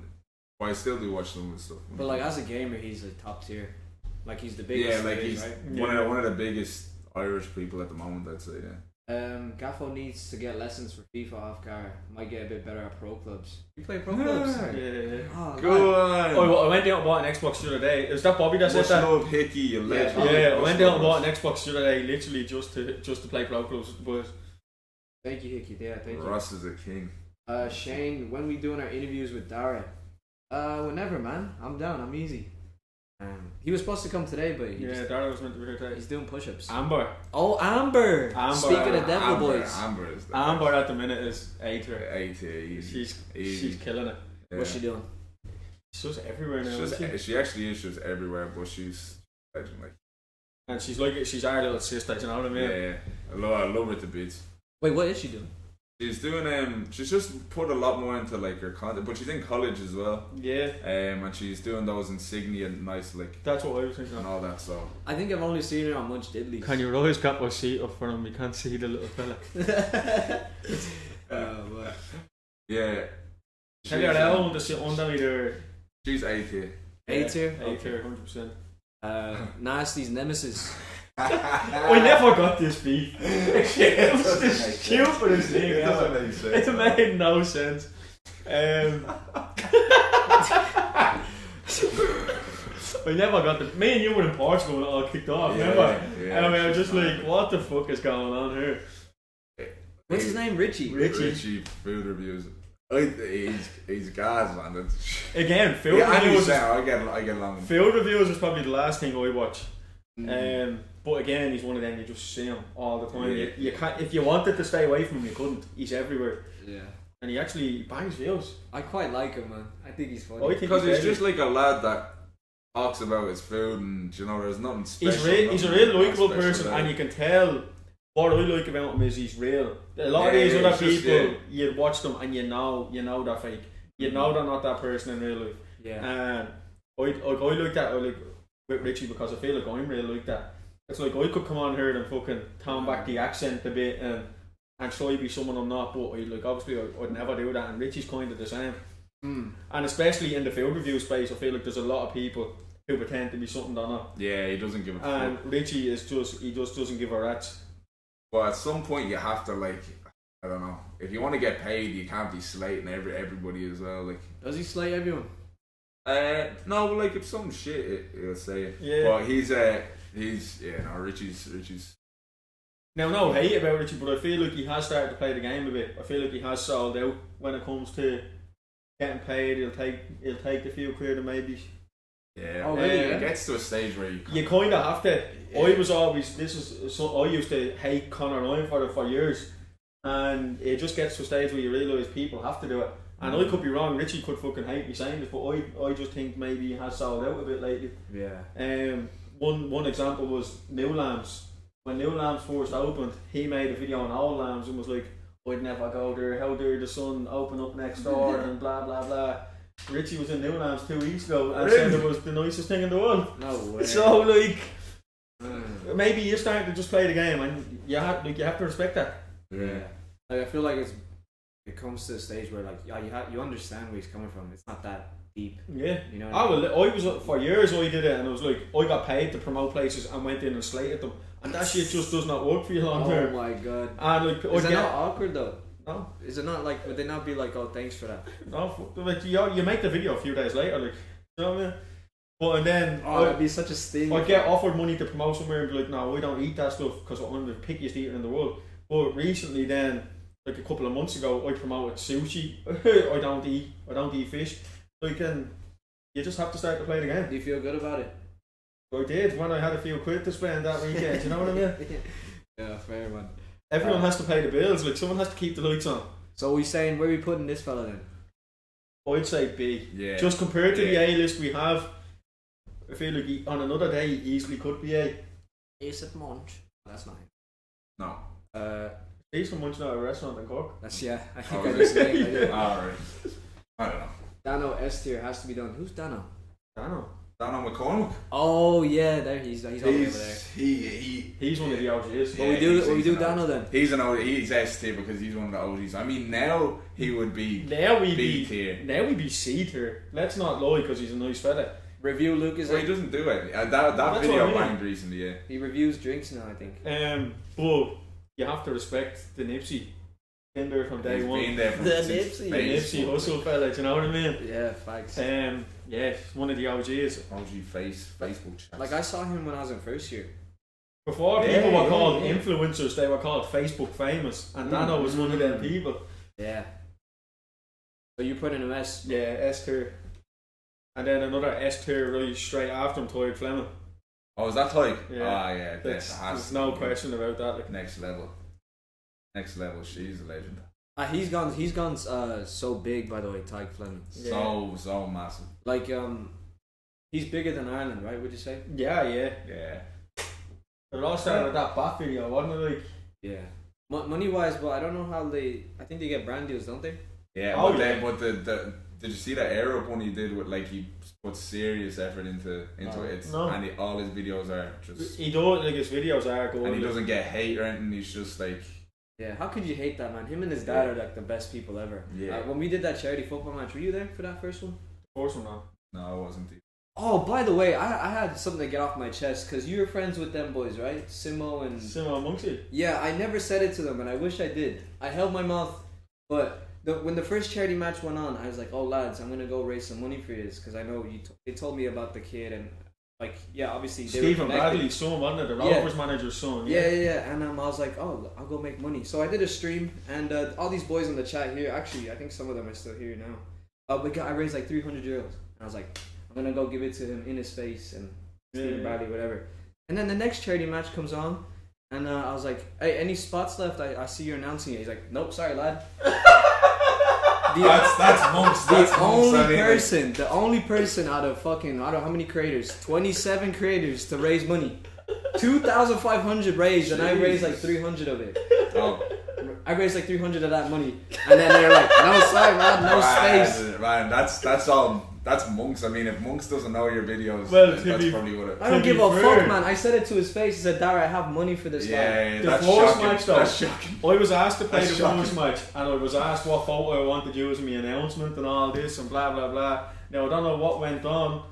But I still do watch some of his stuff. But like as a gamer, he's a top tier. Like he's the biggest. yeah, like there is, he's right? one of the, one of the biggest Irish people at the moment. I'd say. Yeah. Um, Gaffo needs to get lessons for FIFA off Gara. Might get a bit better at pro clubs. You play pro clubs? Yeah. Yeah, yeah, yeah. Oh, Go lad. on. Oh, I went down and bought an Xbox the other day. Is that Bobby that said Much that? love, Hickey, you legend. Yeah, I went down and bought an Xbox the other day, literally just to just to play pro clubs with the boys. Thank you, Hickey. Yeah, thank you. Ross is a king. Uh, Shane, when we doing our interviews with Dara? Uh, whenever, man. I'm down. I'm easy. Um, he was supposed to come today, but he Yeah, just- Dara was meant to be here today. he's doing push-ups. Amber, oh, Amber. Amber. Speaking of Devil Amber, Boys, Amber is the Amber at the minute is A tier. A tier, easy. She's Easy. she's killing it. Yeah. what's she doing? She's just everywhere now. She's she? she actually is just everywhere, but she's legend. Like, And she's like she's our little sister. Do you know what I mean? yeah, yeah. I love, I love her to bits. Wait, what is she doing? She's doing um, she's just put a lot more into like her content, but she's in college as well. Yeah, Um, and she's doing those insignia, nice like that's what I was thinking. and all that. So I think I've only seen her on Munch Diddley. Can you always got my seat up for him? You can't see the little fella. uh, but yeah, Tell you she's, that I um, want to under me she's A tier. A tier? A tier, hundred percent. uh, Nasty's nemesis. I never got this beef. it was the stupidest thing It ever. doesn't make sense. It made no sense. Um, I never got the. Me and you were in Portugal when it all kicked off, Yeah, remember? yeah, and I mean, I was just mad. like, what the fuck is going on here? What's his name? Richie. Richie. Richie food reviews. He's he's guys man. That's, Again, field yeah, I knew reviews. Is, I get I get along. with him. field reviews is probably the last thing I watch. Mm. Um, but again, he's one of them you just see him all the time. Yeah. You, you can't if you wanted to stay away from him, you couldn't. He's everywhere, Yeah. and he actually bangs views. I quite like him, man. I think he's funny. I think Because he's just like a lad that talks about his food and you know there's nothing special. He's real, he's a real likable person, about and you can tell. What I like about him is he's real. A lot of these yeah, other it's just, people, yeah. you watch them and you know, you know they're fake. You know they're not that person in real life. Yeah. And I, I, I like that. I like with Richie because I feel like I'm really like that. It's like I could come on here and fucking tone back the accent a bit and and try to be someone I'm not, but I, like obviously I, I'd never do that. And Richie's kind of the same. Mm. And especially in the field review space, I feel like there's a lot of people who pretend to be something they're not. Yeah, he doesn't give a And fuck. Richie is just he just doesn't give a rat's. But at some point, you have to like, I don't know. If you want to get paid, you can't be slating every everybody as well. Like, Does he slate everyone? Uh, no, like if some shit, it, he'll say it. Yeah. But he's uh, he's yeah, no, Richie's Richie's. Now, no hate about Richie, but I feel like he has started to play the game a bit. I feel like he has sold out when it comes to getting paid. He'll take he'll take the few quid and maybe Yeah, Oh, really, it gets to a stage where you. you kind of have to. Yeah. I was always this is so I used to hate Conor Ryan for it for years, and it just gets to a stage where you realise people have to do it. And I could be wrong. Richie could fucking hate me saying this, but I, I just think maybe he has sold out a bit lately. Yeah. Um, one one example was New Lambs. When New Lambs first opened, he made a video on Old Lambs and was like, "I'd never go there. How dare the sun open up next door?" and blah blah blah. Richie was in New Lambs two weeks ago and said it was the nicest thing in the world. No way. So like, Mm. maybe you're starting to just play the game, and you have like, you have to respect that. Yeah. Like I feel like it's it comes to a stage where like yeah you ha- you understand where he's coming from. It's not that deep. Yeah. You know. I will. I was for years. I did it, and I was like, I got paid to promote places and went in and slated them, and that shit just does not work for you long term. Oh my god. And like, I Is it not awkward though? no, Is it not like would they not be like oh thanks for that? no, like you, you make the video a few days later, like, you know what I mean? But and then Oh, that'd be such a sting. I, I get offered money to promote somewhere and be like, no, we don't eat that stuff because I'm the pickiest eater in the world. But recently, then, like a couple of months ago, I promoted sushi. I don't eat, I don't eat fish. Like, and you just have to start to play the game. Do you feel good about it? I did when I had a few quid to spend that weekend. you know what I mean? yeah, fair man. Everyone Uh, has to pay the bills. Like someone has to keep the lights on. So we saying where are we putting this fella then? I'd say B. Yeah. Just compared to Yeah. the A list we have, I feel like he, on another day he easily could be A. Is it Monch? That's not him. no. Uh, He's from munching at a restaurant in Cork. that's yeah. I think Oh, I just it? named it. Alright. I don't know. Dano S tier has to be done. Who's Dano? I know. Dano McCormick. Oh yeah, there he's he's, over there. He he. He's one of the OGs. What Yeah, we do? he's- What we do? Dano then? He's an OG. He's S tier because he's one of the OGs. I mean, now he would be Now we B be tier. now we be C tier. Let's not lie because he's a nice fella. Review Lucas. So he doesn't do it. Uh, that that That's video what I mean. banged recently. Yeah. He reviews drinks now. I think. Um, but you have to respect the Nipsey. Been there from day He's one. been there from The since Nipsey. The Nipsey Hussle fella. Do you know what I mean? Yeah, facts. Um, yeah, one of the OGs. OG face Facebook chat. Like I saw him when I was in first year. Before Yeah, people were yeah, called yeah. influencers, they were called Facebook famous, and Mm. Dano was one of them people. Yeah. So you put in a S. Yeah, S tier. And then another S tier right straight after him, Tadhg Fleming. Oh, is that Tadhg? Yeah. Ah, yeah. That That's, has there's no be question about that. Like, Next level. Next level. She's a legend. Uh, he's gone. He's gone uh, so big, by the way, Tadhg Fleming. Yeah. So so massive. Like um, he's bigger than Ireland, right? Would you say? yeah, yeah. Yeah. It all started with that bat video, wasn't it? Like, Yeah. Mo- money wise, but I don't know how they. I think they get brand deals, don't they? Yeah. Oh, but then, yeah. but the, the did you see that Arab one he did with like he put serious effort into into No. it, No. and he, all his videos are just, he does like his videos are good. and he doesn't get hate or anything. He's just like, Yeah. How could you hate that man? Him and his dad are like the best people ever. Yeah. Uh, when we did that charity football match, were you there for that first one? Of course, not. no, I wasn't. Oh, by the way, I, I had something to get off my chest because you were friends with them boys, right? Simo and Simo Simon Monksy. Yeah, I never said it to them, and I wish I did. I held my mouth, but the, when the first charity match went on, I was like, "Oh, lads, I'm gonna go raise some money for you," because I know you. T- they told me about the kid, and like, yeah, obviously they Stephen. Bradley's son, wasn't it? The Yeah. Rovers manager's son. Yeah, yeah, yeah. And um, I was like, "Oh, I'll go make money." So I did a stream, and uh, all these boys in the chat here, actually, I think some of them are still here now. Uh, we got, I raised like 300 euros, and I was like, "I'm gonna go give it to him in his face," and Yeah, Stephen yeah. Bradley, whatever. And then the next charity match comes on, and uh, I was like, "Hey, any spots left? I, I see you're announcing it." He's like, "Nope, sorry, lad." the, That's that's monks. the That's only I mean, like, person, the only person out of fucking, I don't know how many creators, 27 creators to raise money. 2,500 raised, and I raised like 300 of it. oh, I raised like 300 of that money. And then they're like, no, sorry, man, no space. Ryan, Ryan, that's that's all that's monks. I mean, if monks doesn't know your videos, Well, then that's be- probably what it. I don't give a fair- fuck, man. I said it to his face. He said, Dara, I have money for this guy. Yeah, The that's shocking. match, though. That's shocking. I was asked to play That's the first shocking. match, and I was asked what photo I wanted to use in my announcement and all this and blah blah blah. Now I don't know what went on,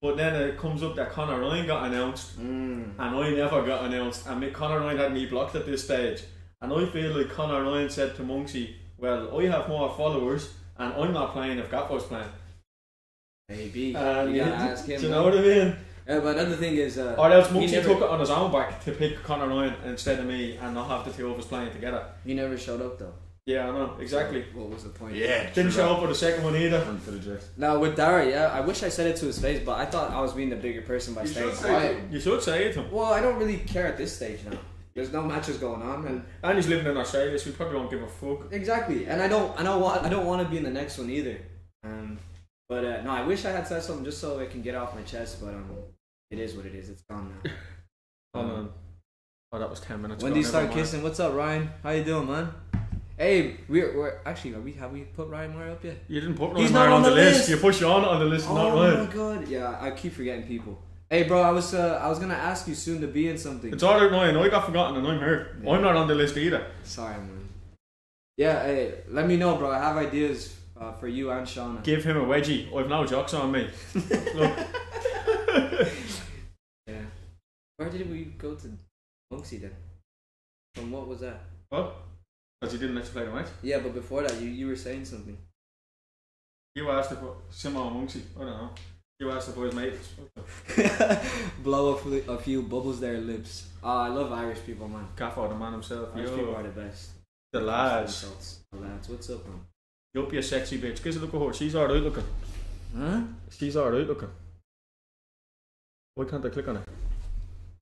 but then it comes up that Conor Ryan got announced, Mm. and I never got announced, and me- Conor Ryan had me blocked at this stage, and I feel like Conor Ryan said to Monksy, "Well, I have more followers, and I'm not playing if Gaffo's playing." Maybe. And you gotta you- ask him. Do you know what I mean? Yeah, but another thing is, uh, Or else he never, took it on his own back to pick Conor Ryan instead of me, and not have the two of us playing together. he never showed up though. Yeah, I know exactly. What was the point? Yeah, Didn't true show up for the second one either. that. For the Jets. Now with Dara, yeah, I wish I said it to his face, but I thought I was being the bigger person by You staying should say quiet. You should say it to him. Well, I don't really care at this stage now. There's no matches going on, and And he's living in Australia, so he probably won't give a fuck. exactly, and I don't, I don't want, I don't want to be in the next one either. Um, but uh, no, I wish I had said something just so I can get off my chest. But um, it is what it is. It's gone now. Hold on. Oh, that was 10 minutes When ago. do you start kissing? What's up, Ryan? How you doing, man? Hey, we're, we're actually are we have we put Ryan Moore up yet? You didn't put Ryan He's Meyer not on on the list. list. You pushed on on the list, not oh Ryan. my god, yeah, I keep forgetting people. Hey, bro, I was uh, I was gonna ask you soon to be in something. It's alright, Ryan. I got forgotten and I'm here. Yeah. I'm not on the list either. Sorry, man. Yeah, hey, let me know, bro. I have ideas uh, for you and Shauna. Give him a wedgie. I've no jocks on me. Look, Yeah. Where did we go to Monksy then? From what was that? what? Because you didn't let you play the match. Yeah, but before that, you, you were saying something. You asked if Simon Munksy. I don't know. You asked I was mates. Blow a, fl- a few bubbles their lips. Oh, I love Irish people, man. Gaffo, the man himself. Irish people Yo, are the best. the lads. The lads. What's up, man? Yup, a sexy bitch. Give us a look at her. She's alright looking. Huh? She's alright looking. Why can't I click on it?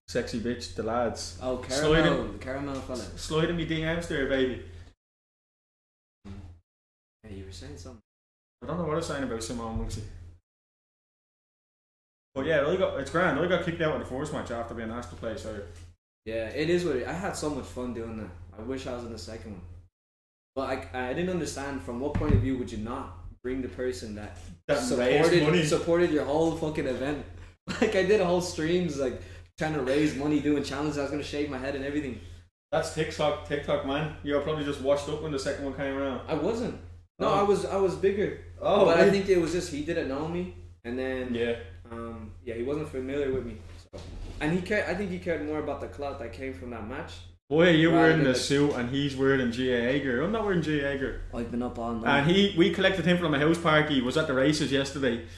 Sexy bitch, the lads. Oh, caramel. The caramel fella. Slide in me DMs there, baby. Hey, you were saying something. I don't know what I was saying about Simone Munksy. But yeah, I got it's grand. I got kicked out of the first match after being asked to play, so Yeah, it is what it, I had so much fun doing that. I wish I was in the second one. But I, I didn't understand from what point of view would you not bring the person that, that supported supported your whole fucking event. Like I did a whole streams like trying to raise money, doing challenges. I was gonna shave my head and everything. That's TikTok, TikTok man. You're probably just washed up when the second one came around. I wasn't. No, Oh. I was I was bigger. Oh, but I think it was just he didn't know me, and then yeah. um yeah he wasn't familiar with me. So and he cared. I think he cared more about the clout that came from that match. Boy, you're wearing the suit and he's wearing GAA gear. I'm not wearing GAA gear. I've been up all And he, we collected him from a house party. He was at the races yesterday.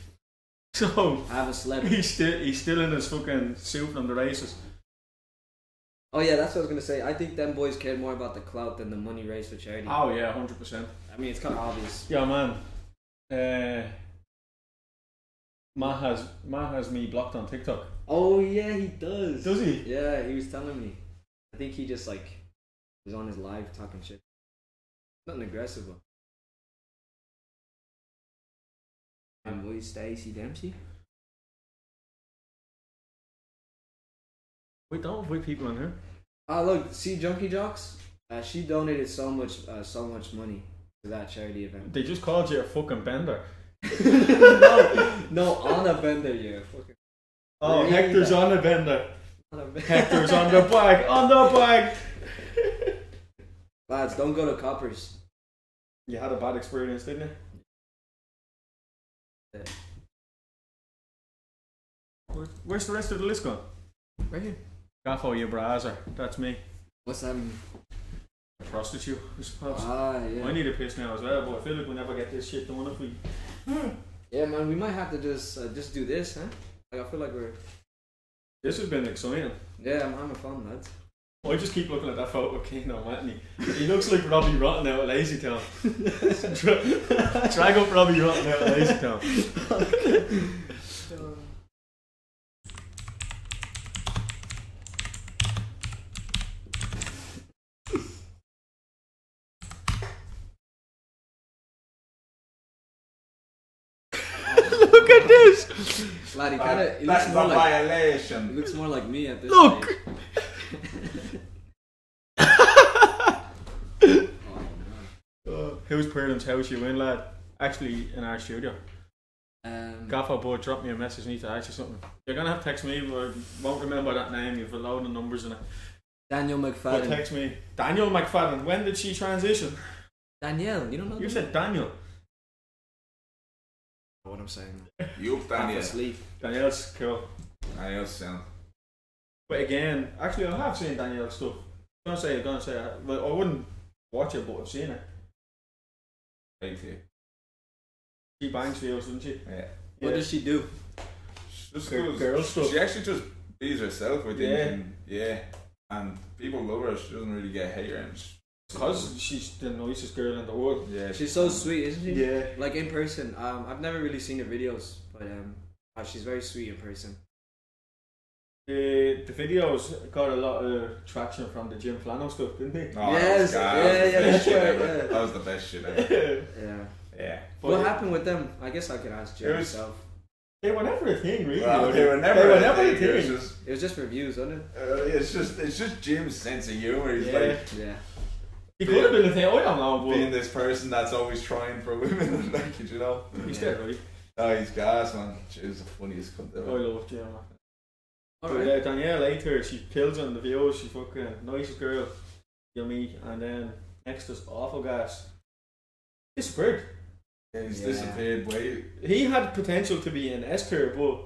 So I have a sled. he's still he's still in his fucking suit from the races. Oh yeah, that's what I was gonna say. I think them boys cared more about the clout than the money raised for charity. Oh yeah, hundred percent. I mean, it's kind of obvious. Yeah, man. Uh, Matt has Matt has me blocked on TikTok. Oh yeah, he does. Does he? Yeah, he was telling me. I think he just like was on his live talking shit. Nothing aggressive. And boy, Stacey Dempsey. We don't avoid people in here. Oh look, see Junkie Jocks. Uh, she donated so much, uh, so much money to that charity event. They just called you a fucking bender. no, no, on a bender, yeah. Fucking Oh, Hector's on a bender. On a. Hector's on the bike, On the bike. Lads, don't go to coppers. You had a bad experience, didn't you? Yeah. Where- Where's the rest of the list gone? Right here. Gaffo, you browser. That's me. What's that? mean? A prostitute, I suppose. Ah, yeah. I need a piss now as well, but I feel like we'll never get this shit done if we. Yeah, man, we might have to just uh, just do this, huh? Like, I feel like we're. This has been exciting. Yeah, I'm having fun, lads. Oh, I just keep looking at that photo of Keno Mahoney. He looks like Robbie Rotten out of Lazy Town. Dra- Drag up Robbie Rotten out of Lazy Town. Look at this! Lad, he kind of. He That's looks a more like. He violation. looks more like me at this. Look. stage. oh, no. Uh, whose parents' house you in, lad? Actually, in our studio. Um, Gaffer boy, drop me a message. Need to ask you something. You're gonna have to text me. But I won't remember that name. You've a load of numbers in it. Daniel But McFadden. text me. Daniel McFadden. When did she transition? Danielle, you don't know You the- said Daniel. What I'm saying. You up, Half Daniel? asleep. Danielle's cool. Daniel's sound. But again, actually, I have seen Danielle's stuff. I'm gonna say, I'm gonna say, but I wouldn't watch it, but I've seen it. Thank you. She bangs videos, doesn't she? Yeah. What does she do? She just Girl- goes- girl stuff. She actually just bees herself, I think. Yeah. And, yeah. And people love her. She doesn't really get hate her. And she, Because she's the nicest girl in the world. yeah, She's so sweet, isn't she? Yeah. Like in person. Um, I've never really seen her videos, but um, uh, she's very sweet in person. The, the videos got a lot of traction from the Jim Flannel stuff, didn't they? Oh, Yes, that was- yeah, the yeah, best that's shit right, ever. yeah. That was the best shit ever. Yeah. Yeah. But what it- happened with them? I guess I could ask Jim It was- himself. They were never a thing, really. Well, they were never. They were a never a thing, it was just- It was just for views, wasn't it? uh, it's just it's just Jim's sense of humor. He's Yeah. like Yeah. He could have been a thing. I don't know, being this person that's always trying for women, like you know. he's dead, right? Oh, he's gas, man. She's the funniest cunt ever. I love Jim. man. But Alright. yeah, Danielle ate her. She kills on the videos. She's fucking nicest girl. Yummy. And then next is awful gas. Disappeared. Yeah, he's Yeah. disappeared. Way. He had potential to be an S tier, but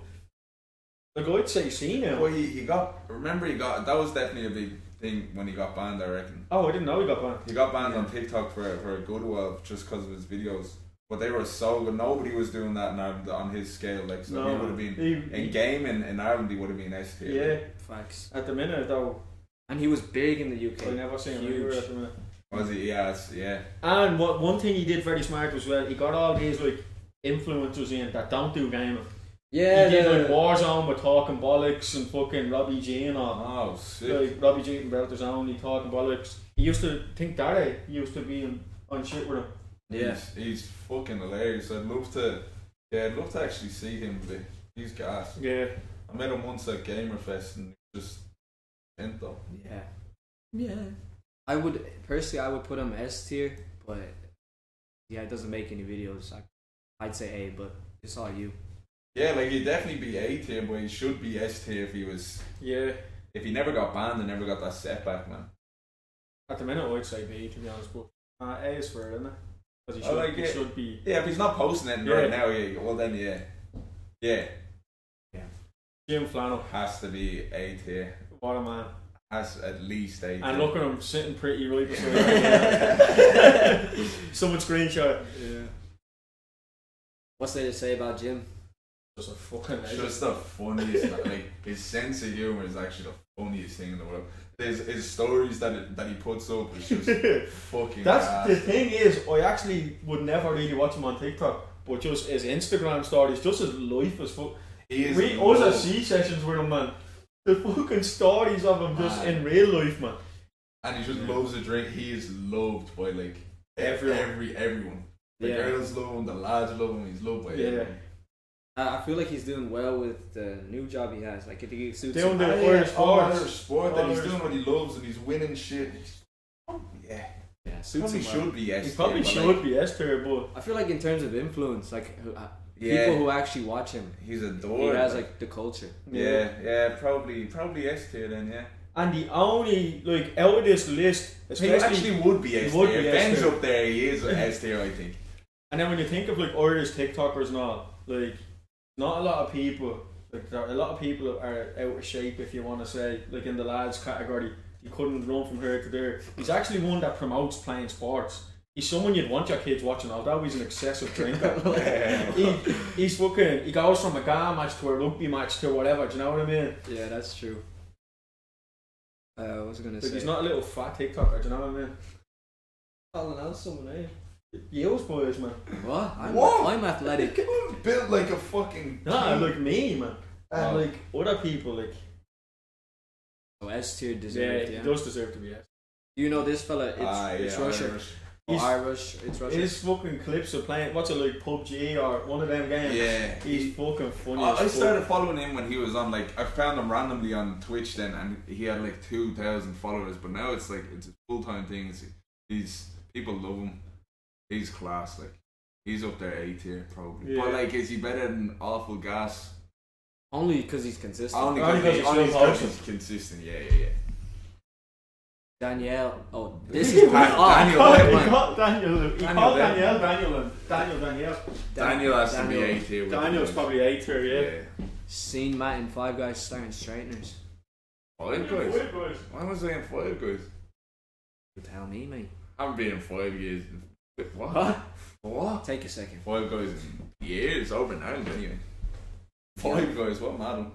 like I'd say C now. Well, he, he got. Remember, he got. That was definitely a big thing when he got banned. I reckon Oh, I didn't know he got banned. he got banned Yeah. on TikTok for for a good while just because of his videos. But they were so good. Nobody was doing that in Ireland on his scale. Like so, he would have been He, in he, game in, in Ireland. He would have been S tier. yeah. Facts. At the minute though, And he was big in the UK. I never seen him Huge. anywhere at the minute. Was he? Yeah, yeah. And what one thing he did very smart was well, he got all these like influencers in that don't do gaming. Yeah, he did the- like Warzone with talking bollocks and fucking Robbie G and all. Oh, sick. Like Robbie G and Belters only talking bollocks. He used to think that he used to be on, on shit with him. yeah. He's, he's fucking hilarious. I'd love to. Yeah, I'd love to actually see him. But he's gas. Yeah. I met him once at Gamerfest and just bent though. Yeah. Yeah. I would personally, I would put him S tier, but yeah, it doesn't make any videos. I, I'd say A, but it's all you. Yeah, like he'd definitely be A tier, but he should be S tier if he was. Yeah. If he never got banned and never got that setback, man. At the minute I'd say B to be honest, but uh, A is for isn't it? Because he I should, like he it. should be Yeah, if he's not posting it Yeah. right now, yeah, well then yeah, yeah, Jim Flannel. has to be A tier. What a man. Has at least A tier. And look at him sitting pretty right beside him. Someone screenshot. Yeah. What's there to say about Jim? Just a fucking legend. just the funniest. like his sense of humor is actually the funniest thing in the world. His, his stories that it, that he puts up is just fucking. That's the thing is, I actually would never really watch him on TikTok, but just his Instagram stories, just his life is fuck. He is We loved. C sessions with him, man. The fucking stories of him just Man. in real life, man. and he just loves a drink. He is loved by like every Everyone. every everyone. The Yeah. girls love him. The lads love him. He's loved by Yeah. everyone. I I feel like he's doing well with the new job he has. Like, I think it suits Doing him. the- Ah, Irish yeah, all sports. Irish sport All that he's doing what he loves and he's winning shit. Yeah, Yeah, suits probably him well. should be S He probably should like, be S tier, but I feel like in terms of influence, like uh, Yeah. people who actually watch him, He's he adored. has like the culture. yeah, yeah, probably probably S tier then. Yeah, And the only like out of this list, he actually would be S he would be If S Ben's tier. up there, he is S tier. I think. and then when you think of like Irish TikTokers and all, like not a lot of people, like there are a lot of people are out of shape if you want to say, like in the lads category, you couldn't run from here to there. He's actually one that promotes playing sports. He's someone you'd want your kids watching, although he's an excessive drinker. he, he's fucking. He goes from a GA match to a rugby match to whatever. Do you know what I mean? Yeah, that's true. Uh, what was gonna Like say? he's not a little fat TikToker. Do you know what I mean? calling out someone, eh? Yale's boys, man. What? I'm, What? I'm athletic. Built like a fucking. Nah, king. like me, man. And Oh. like other people, like Oh, S tier yeah, deserved. he Yeah. does deserve to be S. You know this fella? It's, Ah, it's yeah, Russia. Irish. He's- Irish. It's Russia. His fucking clips of playing, what's it like, PUBG or one of them games? Yeah, He's he- fucking funny. I as I fuck. started following him when he was on like I found him randomly on Twitch then, and he had like two thousand followers. But now it's like it's a full time thing. It's, he's people love him. He's class. Like He's up there A tier probably. Yeah. But like, is he better than awful gas? Only because he's consistent. Only Only because 'cause he, he's only still 'cause posting. he's consistent. Yeah, yeah, yeah. Danielle. Oh, this is Dan- bad. Oh, Daniel fuck, he called Daniel. He Daniel called then. Danielle Daniel and Daniel Danielle. Daniel has to be Daniel. A tier. with Daniel's probably A tier, yeah. yeah. Seen Matt and Five Guys starting straighteners. Five guys. Five guys. Why was I in five guys? You tell me, mate. I haven't been in five years. What? What? What? Take a second. Five guys in years over now anyway. Five guys. What madam?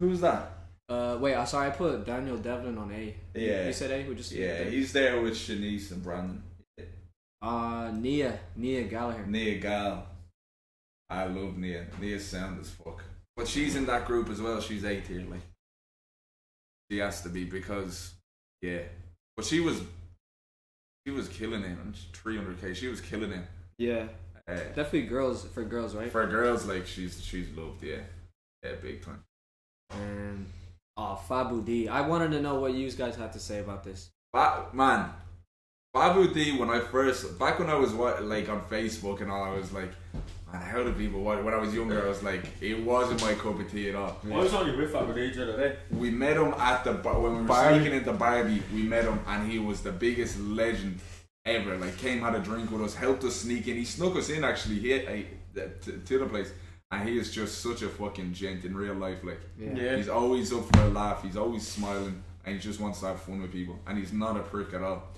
Who's that? Uh, wait. I sorry. I put Daniel Devlin on A. Yeah. You said A. We just Yeah, he's there with Shanice and Brandon. Uh, Nia. Nia Gallagher. Nia Gal. I love Nia. Nia's sound as fuck. But she's in that group as well. She's A tier, like. She has to be because, yeah. But she was, she was killing it 300k. She was killing it. Yeah. Uh, Definitely girls for girls, right? for girls, like she's she's loved, yeah, yeah, big time. And oh, Fabu D. I wanted to know what you guys had to say about this. Ba- man, Fabu D. When I first back when I was what like on Facebook and all, I was like, man, how do people? When I was younger, I was like, it wasn't my cup of tea at all. I was only with Faber the other day. We met him at the bar when we were Barbie. sneaking into Barbie. We met him, and he was the biggest legend ever. Like, came had a drink with us, helped us sneak in. He snuck us in actually. He I, to, to the place, and he is just such a fucking gent in real life. Like, Yeah. Yeah. he's always up for a laugh. He's always smiling, and he just wants to have fun with people. And he's not a prick at all.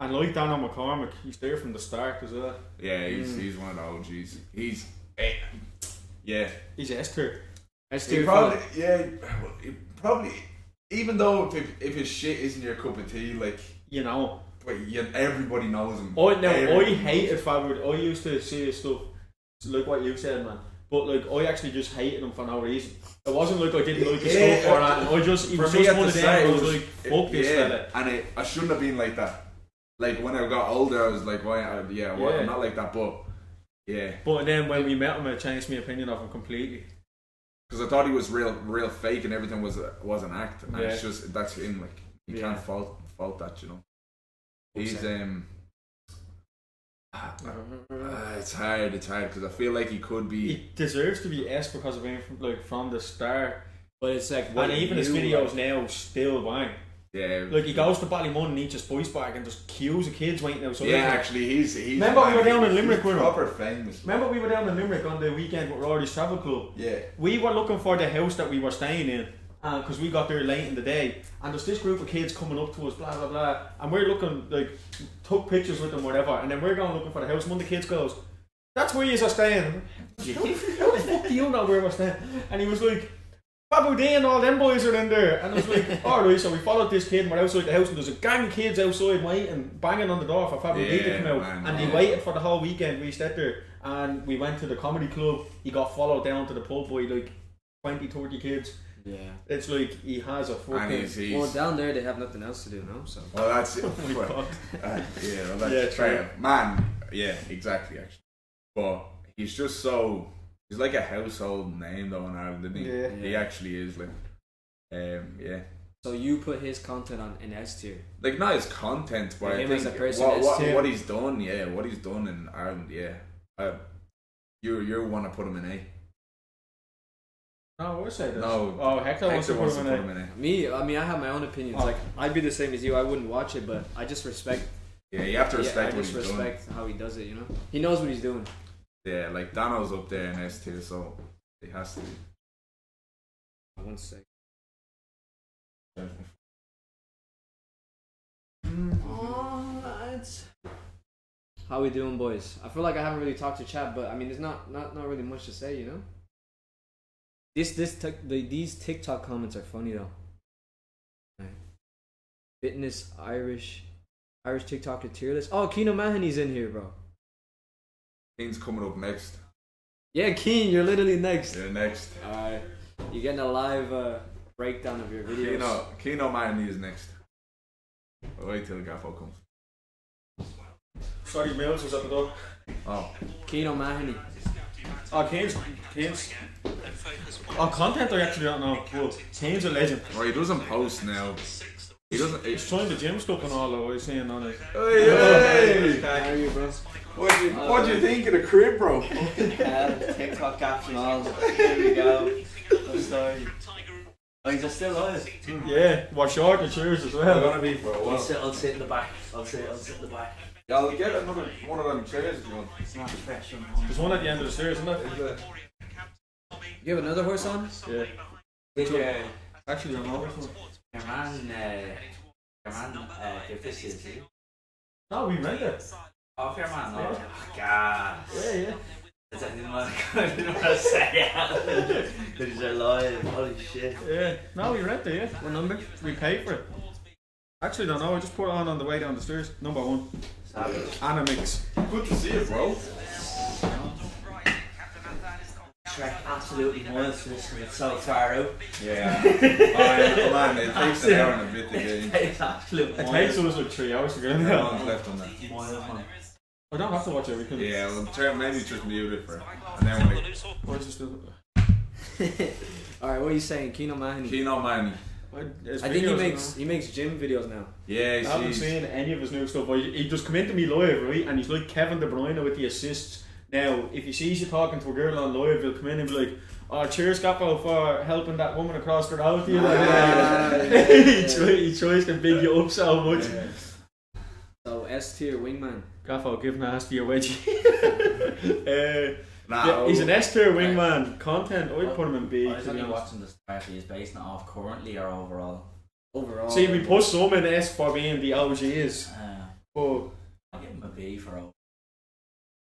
And like Daniel McCormick, he's there from the start as well. Yeah, he's Mm. he's one of the OGs. He's eh, yeah. He's S tier. He too probably yeah. Probably even though if, if his shit isn't your cup of tea, like You know. but yeah, everybody knows him. I now I Everybody- hated Faber. I used to see say stuff like what you said, man. But like I actually just hated him for no reason. It wasn't like I didn't like his Yeah, stuff or anything. I just he was just one of them. I was was- like, fuck this yeah, fella. and it, I shouldn't have been like that. Like when I got older, I was like, why? I, yeah, well, Yeah. I'm not like that, but yeah, But then when we met him, it changed my opinion of him completely. because I thought he was real, real fake, and everything was a, was an act, and it's just that's him. Like you Yeah. can't fault fault that, you know. He's um. Uh, it's hard. It's hard because I feel like he could be. He deserves to be S because of being from, like from the start. But it's like what and even his videos like. now still bang. Yeah, Like he goes to Ballymun and eats a spice bag and just queues of kids waiting outside. Yeah, actually, he's he's. Remember we were down in Limerick proper famous. Remember we were down in Limerick on the weekend with Rory's Travel Club. Yeah. We were looking for the house that we were staying in uh, because we got there late in the day. And there's this group of kids coming up to us, blah blah blah, and we're looking like took pictures with them, whatever. And then we're going looking for the house. And One of the kids goes, "That's where you are staying." How the fuck do you know where we're staying? And he was like. Babu D and all them boys are in there. And I was like, alright, so we followed this kid and we're outside the house and there's a gang of kids outside waiting, banging on the door for Babu D to come out. man, and yeah. they waited for the whole weekend. We stayed there and we went to the comedy club. He got followed down to the pub by like 20, 30 kids. Yeah. It's like he has a And fucking. he's, he's Well, down there they have nothing else to do, no? So well, that's it. Oh Well, Uh, yeah, well, that's Yeah, fair. Man, yeah, exactly, actually. But he's just so. He's like a household name, though, in Ireland, isn't he? Yeah. He Yeah. actually is, like. Um, yeah. So you put his content on an S tier. Like, not his content, but Yeah, I him think as a person what, is what, what he's done, yeah, what he's done in Ireland, yeah. Uh, you you want to put him in A. No, I would say this. No. Oh, Hector, wants to Hector wants put to him put in. him in A. Me, I mean, I have my own opinions. Oh. Like I'd be the same as you. I wouldn't watch it, but I just respect. Yeah, you have to yeah, I respect what just he's respect how he does it. You know, he knows what he's doing. Doing. Yeah, like Dano's up there in S tier, so it has to be. One sec. How we doing, boys? I feel like I haven't really talked to chat, but I mean, there's not not not really much to say, you know. This this tic- the, these TikTok comments are funny though. Right. Fitness Irish Irish TikToker tier list. Oh, Keno Mahoney's in here, bro. Keen's coming up next. Yeah, Keen, you're literally next. You're next. Alright, you're getting a live uh, breakdown of your videos. Keno, Keno Mahoney is next. Wait till Gaffo comes. Sorry, Mills was at the door. Oh, Keno Mahoney. Oh, Kane's. Kane's. Oh, content I actually don't know. Well, Kane's a legend. well, he doesn't post now. He doesn't. He's trying the gym stuff and all though, I was saying on it. Hey, hey. How are you, bro? What do you What do you think of the crib, bro? Uh, TikTok caption all. Here we go. I'm sorry. Oh, he's still on it. Yeah, we're short the cheers as They're well. gonna be for a I'll while. sit, I'll sit in the back. I'll sit, I'll sit in the back. Yeah, I'll get another one of them chairs if you want. It's not fresh There's one at the end of the stairs, isn't there? Is it? You have another horse on? Yeah. Which, uh, Actually, I don't know. your man, your man, give this year, see? No, we meant it. Off your man, no. Yeah. Oh, God. Yeah, yeah. I didn't want to, I didn't want to say it. Because you're lying. Holy shit. Yeah. No, we rent it, yeah. What number? We pay for it. Actually, don't know. I just put it on on the way down the stairs. Number one. Savage. Animix. Good to see you, bro. Shrek absolutely miles for this it's so far out. Yeah. oh, man, it takes an hour and a bit to get in. It's absolute It takes us like three hours to get in No there. one's left on that. I don't have to watch everything. Yeah, well, turn, maybe just mute it for. And then when it. Or just All right, what are you saying, Keno Mahoney? Kino Manny. I, think he videos, makes he makes gym videos now. Yeah, I haven't he's. seen any of his new stuff. I, he just come into me live, right? And he's like Kevin De Bruyne with the assists. Now, if he sees you talking to a girl on live, he'll come in and be like, "Oh, cheers, Gaffo, for helping that woman across the road." to You like, Ah, he, try, he tries to big you up so much. So S tier wingman. Gaffo, give nasty a wedgie. uh, Nah, yeah, he's an S tier wingman. Content, I'd put him in B. I was to only watching the start. He's basing it off currently or overall. Overall. See, we put some in S for being the OGs, Uh, but I'll give him a B for overall.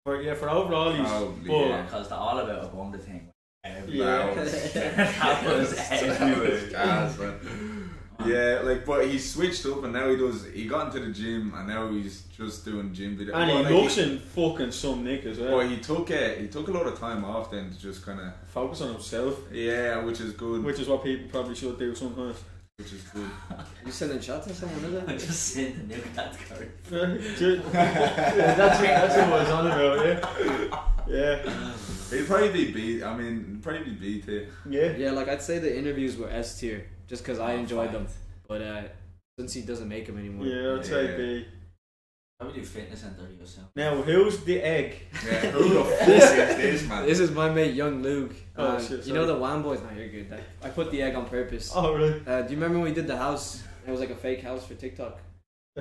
For, yeah, for overall, he's. Probably, but, yeah. Because the all about a bumper thing. Yeah. that was everywhere. Gas. Yeah, like, but he switched up and now he does. He got into the gym and now he's just doing gym videos. And Well, he like, looks in fucking some nick as well. Well, he took a he took a lot of time off then to just kind of Focus on himself, yeah, which is good. which is what people probably should do sometimes. Which is good. You sending shots at someone, is I'm it? just saying the new category. yeah, that's, what, that's what I was on about, yeah. Yeah. He'd probably be B. I mean, probably be B tier. Yeah. Yeah, like I'd say the interviews were S tier, just because I enjoyed fine. them. But uh, since he doesn't make them anymore, Yeah, I'd say Yeah. B. Probably do fitness interviews. So. Now, who's the egg? Yeah, who the fuck is this man? This is my mate, Young Luke. Oh, Um, shit, you know the Wham Boys? No, you're good. I, I put the egg on purpose. Oh, really? Uh, do you remember when we did the house? It was like a fake house for TikTok.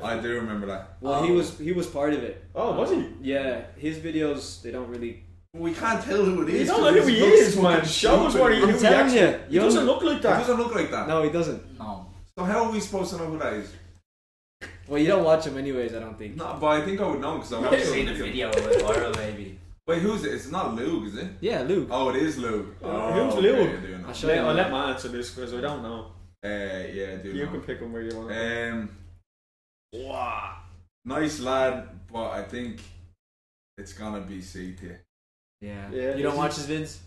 I do remember that. Well, he Oh. was he was part of it. Oh, was he? Yeah, his videos they don't really. We can't tell who it is. You don't know who he looks is, man. fucking Show us what he, stupid. who I'm he telling actually you, He Young- doesn't look like It that. doesn't look like that. No, he doesn't. No. So how are we supposed to know who that is? Well, you don't watch him anyways. I don't think. No, but I think I would know because I I've watched seen the a video. video of it viral, maybe. Wait, who's it? It's not Luke, is it? Yeah, Luke. Oh, it is Luke. Oh, who's okay, Luke? I do know. I'll show Let, you. I'll let man answer this because I don't know. Uh, yeah, I do You know. can pick him where you want. Um, wow, nice lad, but I think it's gonna be C tier. Yeah. Yeah, You don't is watch his vids?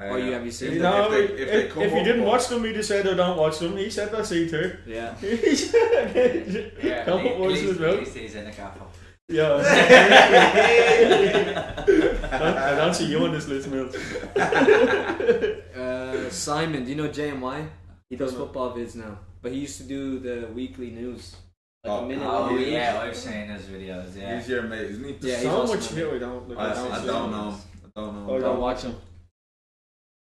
Uh, Oh, you- have you seen if it? they- no, if, they, if, if, they if, you didn't watch them, he just said I don't watch them. He said that's E too. Yeah. Yeah, Come at on, watch least, this, at he's in a capo. Yeah. I don't see you on this list, Mills. Uh, Simon, do you know JMY? He does No. football vids now, but he used to do the weekly news, like Oh. a minute Oh yeah, I've seen his videos. Yeah. He's your mate, isn't he? Yeah, so much my shit mate. I don't. Like, I, I see. don't know. I don't know. Oh, Don't watch him.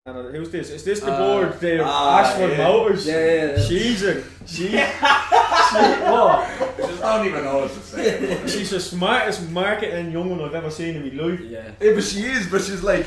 And uh, who's this? Is this the Uh, board? The ah, Ashford yeah. Motors. Yeah, yeah, yeah. She's a she. she what? I don't even know what to say. She's the smartest marketing young one I've ever seen in my life. Yeah. Yeah, but she is, but she's like,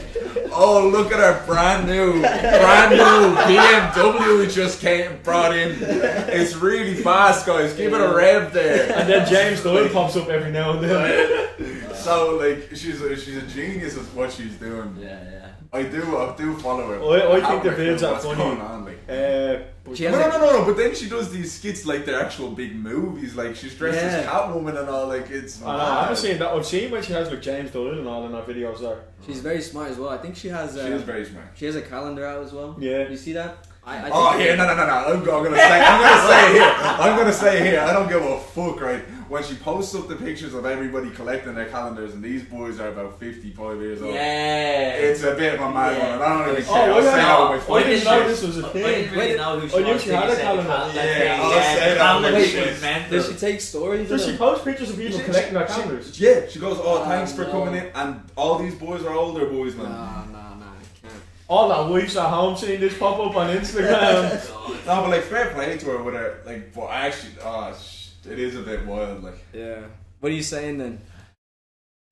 oh, look at our brand new, brand new BMW we just came, brought in. It's really fast, guys. Give it a rev there. And then James Doyle pops up every now and then. So, like, she's a, she's a genius at what she's doing. Yeah, yeah. I do, I do follow her. I- I think the no clue vids are what's funny. Going on, like. Uh, but She No, no, no, no, no, but then she does these skits like they're actual big movies. Like, she's dressed as Catwoman and all, like, it's. I, know, I haven't seen that. I've seen when she has like James Doyle and all in her videos there. She's very smart as well. I think she has. Uh, She is very smart. She has a calendar out as well. Yeah. You see that? I, I Oh, think- here, no, no, no, no. I'm, I'm gonna say, I'm gonna say it here. I'm gonna say it here. I don't give a fuck, right? When she posts up the pictures of everybody collecting their calendars, and these boys are about 55 years old, Yeah. it's a bit of a mad Yeah. one, and I don't really Oh, care. I'll I say know. that with I didn't know this was a thing. didn't really know who oh, she I knew was she had a said calendar. the cal- Yeah, I'll yeah, say that calendar with shit shit. Does she take stories? Does she post pictures of people collecting their calendars? Yeah, she goes, oh, Oh, thanks for oh, coming in, and all these boys are older boys, man. Nah, nah, nah. I can't. All our wives at home seeing this pop up on Instagram. No, but like fair play to her with her, like, but actually, oh, sh- it is a bit wild, like. Yeah. What are you saying then?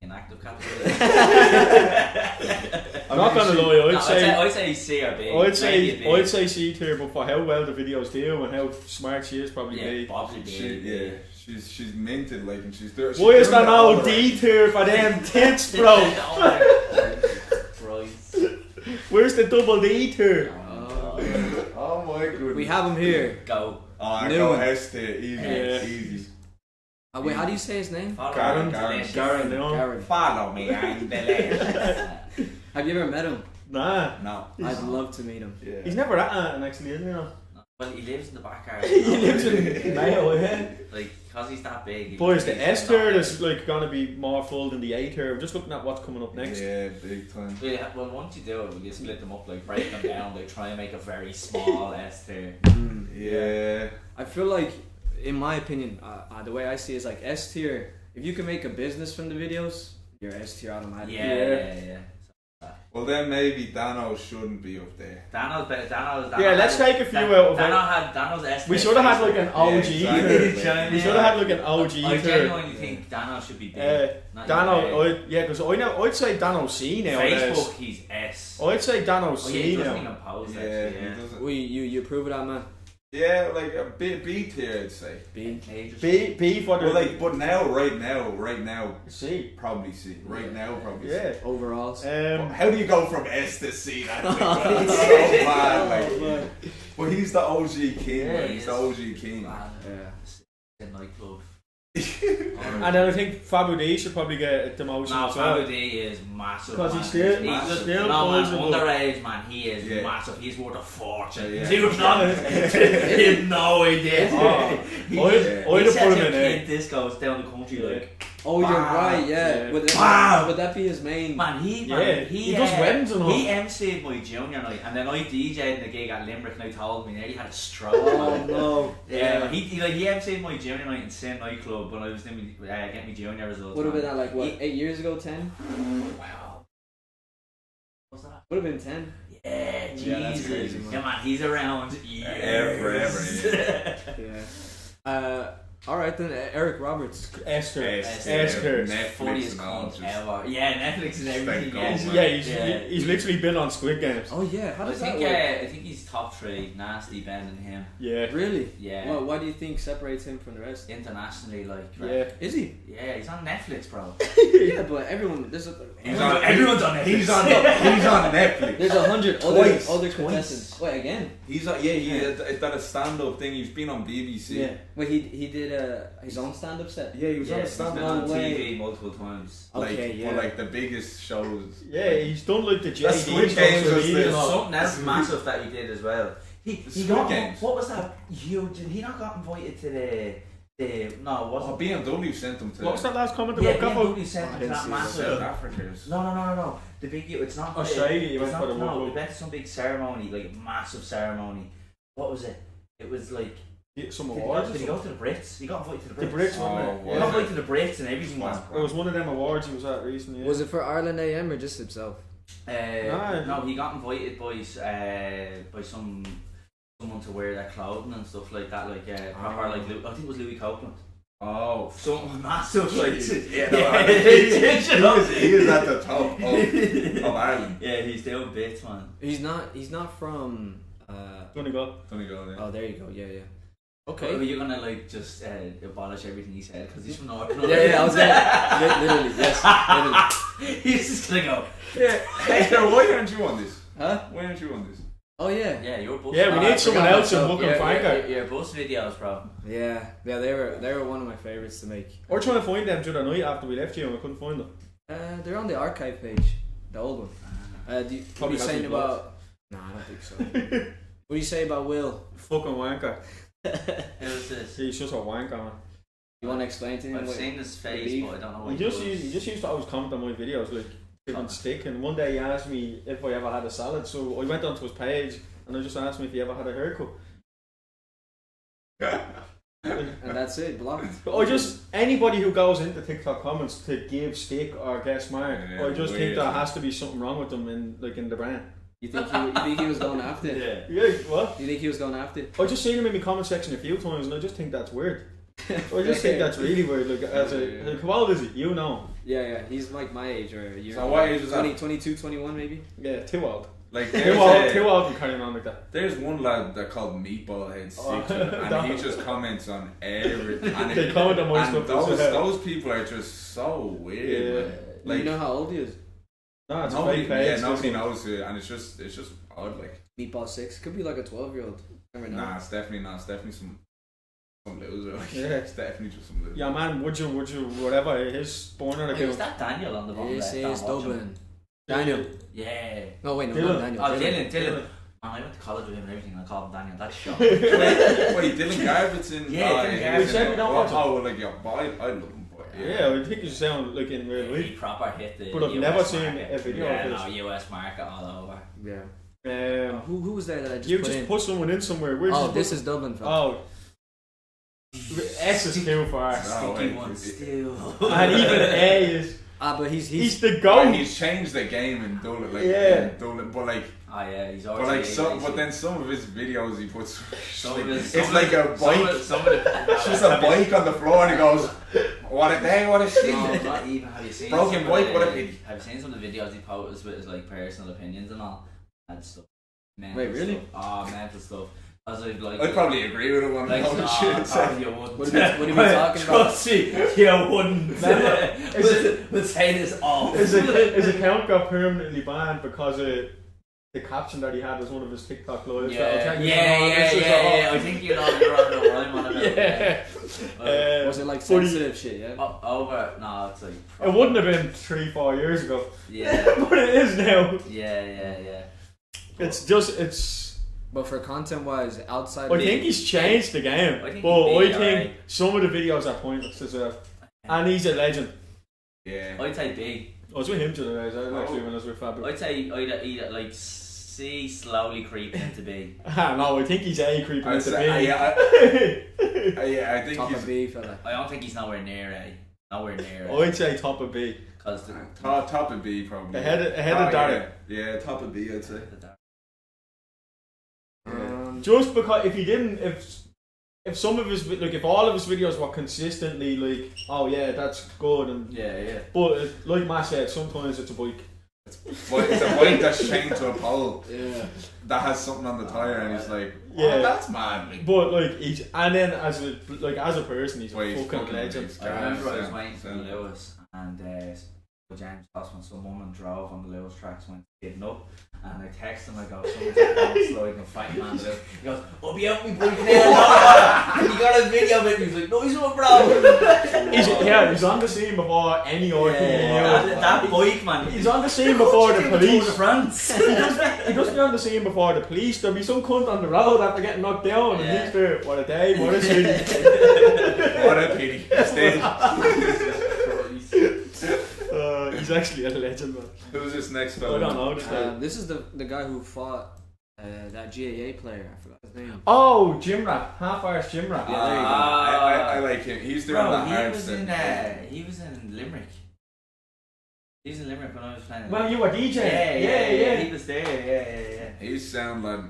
In active category. I'm not gonna lie, I'd I'd say say I'd say C or B. I'd say B. I'd say C tier, but for how well the videos do and how smart she is, probably yeah, B. probably B. She, yeah, she's she's minted, like, and she's doing. Why is there no that D tier for them tits, bro? Oh Christ. Where's the double D tier? Oh. Oh my goodness. We have him here. Go. Oh, I New go one. S tier, easy, Yeah. easy. Uh, wait, how do you say his name? Follow Garron, me, Garron. Garron, no. Follow me, I'm delicious. Have you ever met him? Nah. no. I'd love to meet him. Yeah. He's never at Anton actually, isn't he? No? Well, he lives in the backyard. he lives in Mayo, yeah. Like, because he's that big. he- Boys, the he's S not- tier is like gonna be more full than the A tier. I'm just looking at what's coming up next. Yeah, big time. Yeah, well, once you do it, we split them up, like break them down, like try and make a very small S tier. Mm. Yeah. I feel like, in my opinion, uh, uh, the way I see it is like S tier. If you can make a business from the videos, you're S tier automatically. Yeah, yeah, yeah. Well, then maybe Dano shouldn't be up there. Dano's better. Dano's. Dano Yeah, let's had- take a few Dan- out of Dano it. had Dano's S. We should have had like an OG exactly. tier. We should have had like an OG I tier. genuinely think Dano should be big. Uh, not Dano, I, yeah, because I know I'd say Dano C now. Facebook, he's S. I'd say Dano Oh, yeah, C he doesn't now. even post Yeah, actually. he doesn't. Well, you, you, you approve of that, man? Yeah, like a B, B tier, I'd say. B. Ages. B B for the But like, but now, right now, right now, C. probably C. Right now, probably C. Yeah. Overalls. Um, How do you go from S to C? That's like, that's so bad. Like, but he's the OG king. Yeah, man. He's is. the OG king. Man, Yeah. in nightclub. And then I think Fabu D should probably get a demotion No, as well. Fabu D is massive. 'Cause man. he's still- he's massive. just, still no, man, underage, man. He is Yeah. massive. He's worth a fortune. Yeah. Dude, not, he had no idea. Oh, he, I'd- he I'd have sets put him up in there. kid eh? discos down the country like. Oh, you're right. Yeah. Yeah. Would, that, Wow. would that be his main? Man, he man, Yeah, he, he does uh, weddings and all. He MC'd my junior night, and then I DJ'd the gig at Limerick, and I told me, nearly had a stroke. Oh man. no. Yeah, he, he like he MC'd my junior night in Sin nightclub when I was doing me, uh, getting my junior results. Would have been that like what He- eight years ago? Ten? Wow. What's that? Would have been ten. Yeah, Yeah, that's Jesus. crazy, man. Yeah, man, he's around years. forever, Yeah. Uh, all right then, uh, Eric Roberts. Esther. S Esther. Netflix Funniest and all, ever. Yeah, Netflix and everything. Thank Yeah, God. Yeah, he's, Yeah. He, he's literally been on Squid Games. Oh yeah. How I does think that uh, work? I think he's top three. Nasty Ben and him. Yeah. Really? Yeah. Well, why do you think separates him from the rest? Internationally, like. Yeah. Is he? Yeah, he's on Netflix, bro. yeah, but everyone there's a He's on- everyone's on Netflix. He's on. He's on Netflix. there's a hundred other Twice. other Twice. contestants. Wait again. He's on. Yeah, he Yeah. did that a stand-up thing. He's been on BBC. Wait, he he did uh, his own stand up set. Yeah, he was Yeah, on a he's been stand-up. on way. TV multiple times. Like, Okay, for like the biggest shows. Yeah, he's done like the JD That's Squid Games was media the- and all. Something else massive that he did as well. He, he Squid got Games. what was that huge? Did he not got invited to the the no? Was Oh, it? BMW sent him to What was that last comment Yeah, about Gaffo? BMW sent I him to that massive. South Africans. No, no, no, no, no. The big, it's not Australia, he It's not, no, World we went to some big ceremony, like massive ceremony. What was it? It was like Yeah, Some did he, go, awards. did he go to to the Brits? He got invited to the Brits. The Brits. Brits, Oh, wasn't it? He got invited to the Brits and everything, man. It was one of them awards he was at recently. Yeah. Was it for Ireland AM or just himself? Uh, Nah. no, he got invited by uh, by some someone to wear their clothing and stuff like that, like uh, proper Oh. like Lou- I think it was Louis Copeland. Oh, Something massive, like Yeah, no, yeah, I- he is, he is at the top of, of Ireland. yeah, he's doing bits, man. He's not. He's not from. Uh, Donegal. Donegal, yeah. oh, there you go. Yeah, yeah. Okay, Okay. are you gonna like just uh, abolish everything he said because he's from North? Yeah, yeah. I was gonna. literally, yes. Literally. he's just gonna go. Yeah, Hector, why aren't you on this? Huh? Why aren't you on this? Oh yeah. Yeah, you're both. Yeah, we need I someone else in myself. Book and Your, your, Franker. your bus videos, bro. Yeah, yeah. They were they were one of my favorites to make. We're trying to find them the night after we left you and we couldn't find them. Uh, they're on the archive page, the old one. Uh, do you, what Probably you saying to be blocked. about? No, I don't think so. What do you say about Will? Fucking wanker. Who's this? He's just a wanker, man. You want to explain to him? I've what- seen his face, but I don't know He what just he used, he just used to always comment on my videos like different stick and one day he asked me if I ever had a salad so I went onto his page and I just asked him if he ever had a haircut. and that's it. Blocked. But I just anybody who goes into TikTok comments to give stick or get smart, Yeah, I just think there has to be something wrong with them in like in the brand. You think he? You think he was going after it? Yeah. Yeah, what? You think he was going after it? I just seen him in the comment section a few times and I just think that's weird. I just think that's really weird. Like as a like, how old is he? You know. Yeah, yeah. He's like my age or a year. So what age is that? 20, 22, 21 maybe. Yeah, too old. Like Too there's, old, a- too old to carrying on like that. there's one lad that called Meatball Head Oh, Six, and he just comments on everything. And They comment on my and stuff Those well. those people are just so weird. Yeah. man. Like you know how old he is? No, it's nobody, fake page. yeah, this nobody knows it, and it's just it's just odd. Like Meatball six could be like a twelve year old. Never know. nah, it's definitely not. It's definitely some some loser. Like, Yeah. it's definitely just some loser. Yeah, man, would you, would you, whatever, his burner Hey, is that Daniel on the bottom This left? is Don't. Dublin. Daniel. Yeah. No wait, no, Dylan. Daniel. Oh, Dylan, Dylan. Dylan. Man, I went to college with him and everything, and I called him Daniel. That's shocking. Wait, Dylan Garbutt's in. Yeah, oh, Dylan he's in We said we don't oh, watch. Oh, well, like yeah, but I, I love him. But Yeah, I think you sound like in real he life. proper hit the But I've US never seen market. a video yeah, of no. US market all over. Yeah. Um, Who who was there that I just you put just in? put someone in somewhere. Where'd oh, you this is Dublin. Fella. Oh. S is too far. No, Sticky wait, one it- still. And even A is. Ah, but he's He's he's. the Oh, goat. he's changed the game in Dublin, like Yeah. in Dublin, but like, Oh yeah, he's but like, some, but then some of his videos he puts, Some of his- it's some like of a the- some of bike, some of the- it's just a bike on the floor, and he goes, "What a day, what a No, shit." not even. Have you seen Broken bike, the- what a pity. Have you seen some of the videos he posts with his like personal opinions and all that stuff? Mental Wait, really? Stuff. Ah, oh, mental stuff. As if like. I'd probably agree with him on Like, all no, shit. no, you wouldn't. What are we- what are we talking about? Trust me, you wouldn't. Is we'll, we'll say this off. His, ac- his account got permanently banned because of the caption that he had was one of his TikTok lives. Yeah, that yeah, I'll yeah, yeah, yeah. I think you know you're on the rhyme on it. Yeah. Uh, Was it like Funny. sensitive shit? Yeah. O- Over, no, it's like. It wouldn't have been three, four years ago, Yeah, but it is now. yeah, yeah, yeah. It's just, it's. But for content wise, outside. I think he's changed the game, I think but I think alright. some of the videos are pointless as well. And he's a legend. Yeah, I'd say B. I was with him today, I was Oh. actually when I was with Fabio. I'd say I'd, I'd like C slowly creeping into B. No, I think he's A creeping I'd into say, uh, yeah, I, uh, yeah, I think top he's of B fella. I don't think he's nowhere near A. Nowhere near A. I'd say top of B. Because the, top, top of B probably. Ahead of, ahead Oh, of Derek. Yeah. yeah, top of B, I'd say. Um, Just because if he didn't, if if some of his vi- like if all of his videos were consistently like, oh yeah, that's good, and yeah, yeah. but uh, like Matt said, sometimes it's a bike. But it's a bike that's chained to a pole yeah. that has something on the tire, and he's like, Yeah. yeah, that's mad. Like, But like he's and then as a like as a person, he's a Well, he's fucking, fucking legend. amazing. I remember I was waiting for sound. Lewis and uh, James Cross when some woman drove on the Lewis tracks went getting up and I text him I go someone's down slowing and fighting man He goes, I'll be out me bike now no, You got a video of it and he's like, No he's not bro He's yeah, he's on the scene before any RTE. that, that bike man He's on the scene before the Tour de police. France he doesn't he doesn't be on the scene before the police. There'll be some cunt on the road after getting knocked down, and he's there. What a day! What a city! what a pity. Still, he's actually a legend, man. who's this next I fella? don't know this guy. Um, this is the the guy who fought uh, that GAA player. I forgot his name. Oh, gym rat, half-arse gym rat. Yeah, there you go. I, I, I like him. He's doing the Bro, he hard was stuff. in uh, he was in Limerick He was in Limerick when I was playing Well, you were DJ. yeah, yeah, yeah. He was there, yeah, yeah, yeah. He's sound like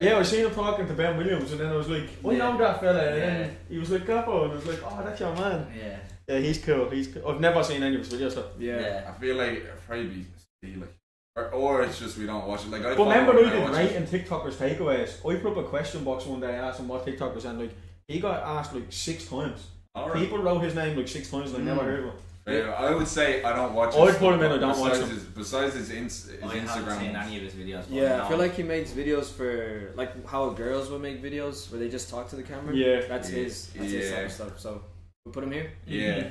Yeah, I seen him talking to Ben Williams, and then I was like, I know that fella. And Yeah. then he was like, Gaffo, and I was like, oh, that's your man. Yeah. Yeah, he's cool. He's cool. I've never seen any of his videos, though. Yeah. I feel like it'd probably be see, like, or, or it's just we don't watch it. Like I But remember, follow I him, did watch right in TikTokers takeaways. I put up a question box one day, and asked him what TikTok was, and like he got asked like six times. Alright. People wrote his name like six times, and I never Mm. heard of him. Yeah, I would say I don't watch. I'd his put him in, I don't watch besides him. His, besides his, ins, his I haven't Instagram. seen any of his videos. but Yeah, I feel like he makes videos for like how girls would make videos where they just talk to the camera. Yeah. That's Yeah. his. That's Yeah. of stuff. So we put him here. Yeah.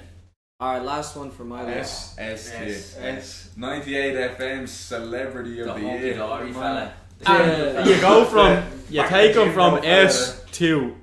All right, last one for my list. S S S. 98 FM Celebrity of the Year. dory fella. Yeah. You go from you take him from S to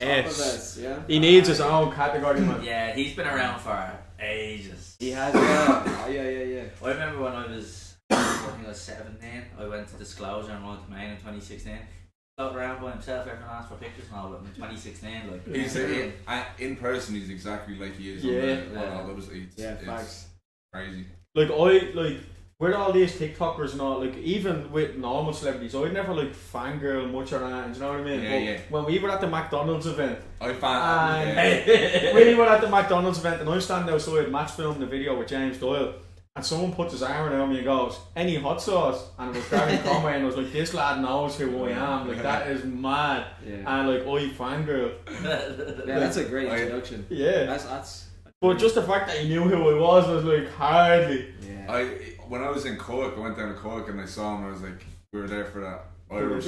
S. S, yeah. He needs his own category, man. Yeah, he's been around for ages. He has, yeah. Oh, yeah, yeah, yeah. I remember when I was, I think I was 17, I went to Disclosure and went to Maine in 2016. Floated around by himself, everyone asked for pictures and all, but in 2016, like, He's in. in, in person. He's exactly like he is. Yeah. on, the, Yeah. on all those. It's, Yeah, it's facts. crazy. Like I like with all these TikTokers and all, like even with normal celebrities, I'd never like fangirl much or that. You know what I mean? Yeah, But yeah. When we were at the McDonald's event, I found. And- yeah. we were at the McDonald's event, and I'm standing outside, match filming the video with James Doyle, and someone puts his arm around me and goes, "Any hot sauce?" And it was Gary Conway, and I was like, "This lad knows who I am. Like that is mad." Yeah. And like, I fangirl. Yeah, that's a great I- introduction. Yeah. That's, that's. But just the fact that he knew who I was was like hardly. Yeah. I when I was in Cork, I went down to Cork and I saw him. I was like, we were there for that Irish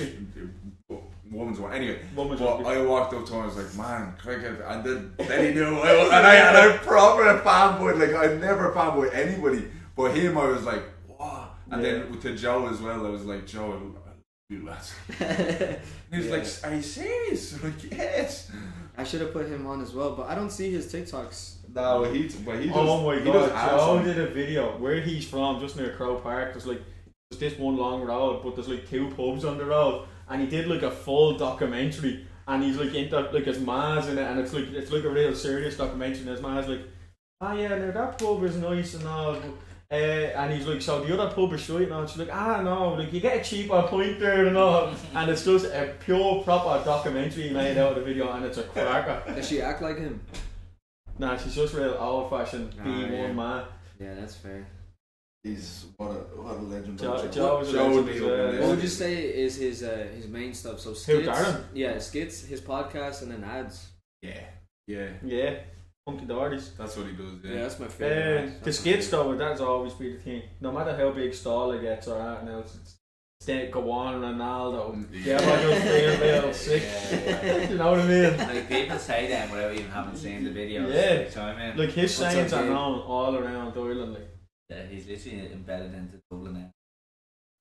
woman's one. Anyway, Woman's but. I walked up to him. I was like, man, cricket, and then then he knew. I was, and I and I proper fanboy. Like I never fanboy anybody, but him, I was like, wow. And Yeah. then to Joe as well, I was like, Joe, I love you lads. And he was Yeah. like, are you serious? I'm like, yes. I should have put him on as well, but I don't see his TikToks. No, he, but he does. oh my he god, Joe did a video where he's from, just near Croke Park. There's like there's this one long road, but there's like two pubs on the road, and he did like a full documentary, and he's like into like his ma's in it, and it's like it's like a real serious documentary. And his ma's like, ah yeah, now that pub is nice and all. But, uh, and he's like, so the other pub is shite. And she's like, ah no, like you get a cheaper point there and all. and it's just a pure proper documentary made out of the video, and it's a cracker. Does she act like him? Nah, she's just real old fashioned Ah, B1 yeah. man. Yeah, that's fair. He's what a what a legend. Joe- Joe, Joe was a Joe legend would as be well. up Yeah. there. What would you say is his uh, his main stuff? So skits, Darren? yeah, skits, his podcast, and then ads. Yeah, yeah. Yeah, Funky Doherty's. That's what he does. Yeah, Yeah. that's my favorite. That's the skits favorite. though, that's always be the thing. No matter how big stall it gets or anything else, it's stay go on Ronaldo. Yeah, Yeah. I just feel real sick. Yeah, yeah. You know what I mean? Like people say that without even having seen the videos. Yeah. Like, so I mean, Like his What's sayings are known all around Ireland. Like yeah, he's literally embedded into Dublin now.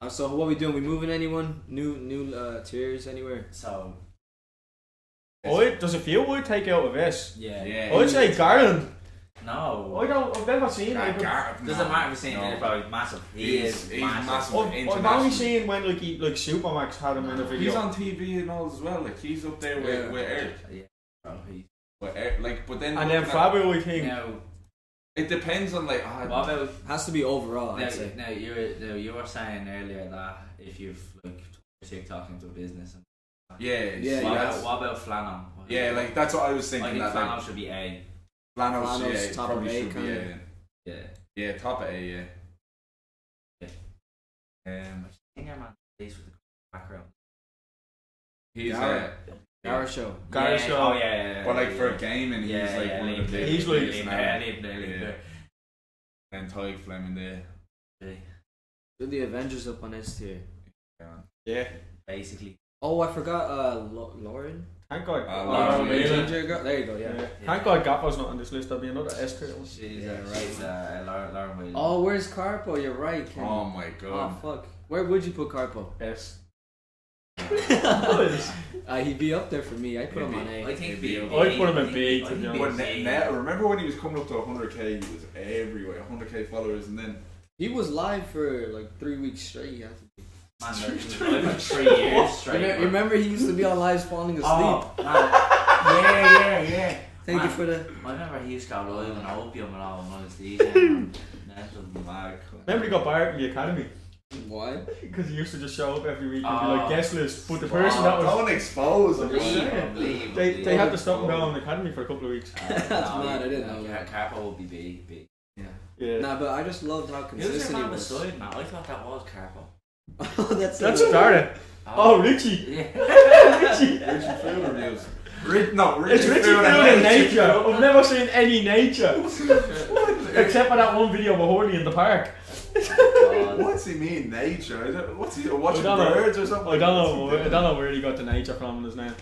Uh, so what we doing? We moving anyone? New new uh, tiers anywhere? So I there's a few would take out of this. yeah, Yeah. I'd say Garland. No, I don't. I've never seen. Like, Gar- doesn't no, matter if you've seen no. it. Probably massive. He He's- is he's massive. massive. I've, I've only seen when like he, like Supermax had him in a video. He's on TV and all as well. Like he's up there with Yeah. with Eric. Yeah, Oh, he- With Eric. Like, but then and then Fabio, I think. Now, It depends on like. ah, what about Has to be overall. now, I'd say. now you were now you were saying earlier that if you've like TikTok into a business and yeah, Yeah, what, yeah, about, what about Flannel? yeah. Like that's what I was I thinking. think that Flannel like, should be A. Flannel's, Flannel's yeah, top probably of A should be kinda. yeah, Yeah. yeah, top of A, yeah. Um, Singer man, face with the background. he's Garrett. uh, Gara show. Gary yeah, Shaw. Oh yeah, yeah, yeah. but like for yeah. a and he's yeah, like yeah, one of the there, big. He's like- leave there, leave there, leave there. And Tadhg Fleming there. Yeah. Put the Avengers up on S tier. Yeah. Yeah. Basically, Oh, I forgot. Uh, Lo- Lauren. Thank God. Uh, Oh, Lauren really? Whelan. There you go. Yeah. Yeah. Thank God Gaffo's not on this list. There'll be another S tier one. she's Yeah, uh, right. uh, Lauren, Lauren Whelan. Oh, where's Carpo? You're right. Kenny. Oh my God. Oh god. fuck. Where would you put Carpo? S. uh, he'd be up there for me. I put him on I A. think B. B. I'd put him in B, I to be think honest. But B. ne- ne- remember when he was coming up to 100k, he was everywhere, 100k followers, and then He was live for like three weeks straight. He had. Man, there was live three years straight. Remember, remember he used to be on lives falling asleep. Oh, man. yeah, yeah, yeah. Thank you man. for the. I remember he used to go live on opium and all when I was DJing. Mental mad. Remember he got barred in the academy Why? because he used to just show up every week and be Oh. like ah. guest list. But the person that was don't expose him. Believe. man. They, they had to stop him going in the academy for a couple of weeks. That's mad, I didn't know Car- that. Carpo would be B. B. Yeah. Nah, but I just loved how consistent he was. beside Matt? I thought that was Carpo. oh, that's That's the- Darren. Oh. oh, Richie. Yeah. Richie. Richie Field reviews. Ri- no, Richie It's Richie Field Field in nature. I've never seen any nature. Except for that one video of Horley in the park. God. What's he mean, nature? I don't- What's he watching I don't know. birds or something? I don't know. I don't know where he got the nature from in his name.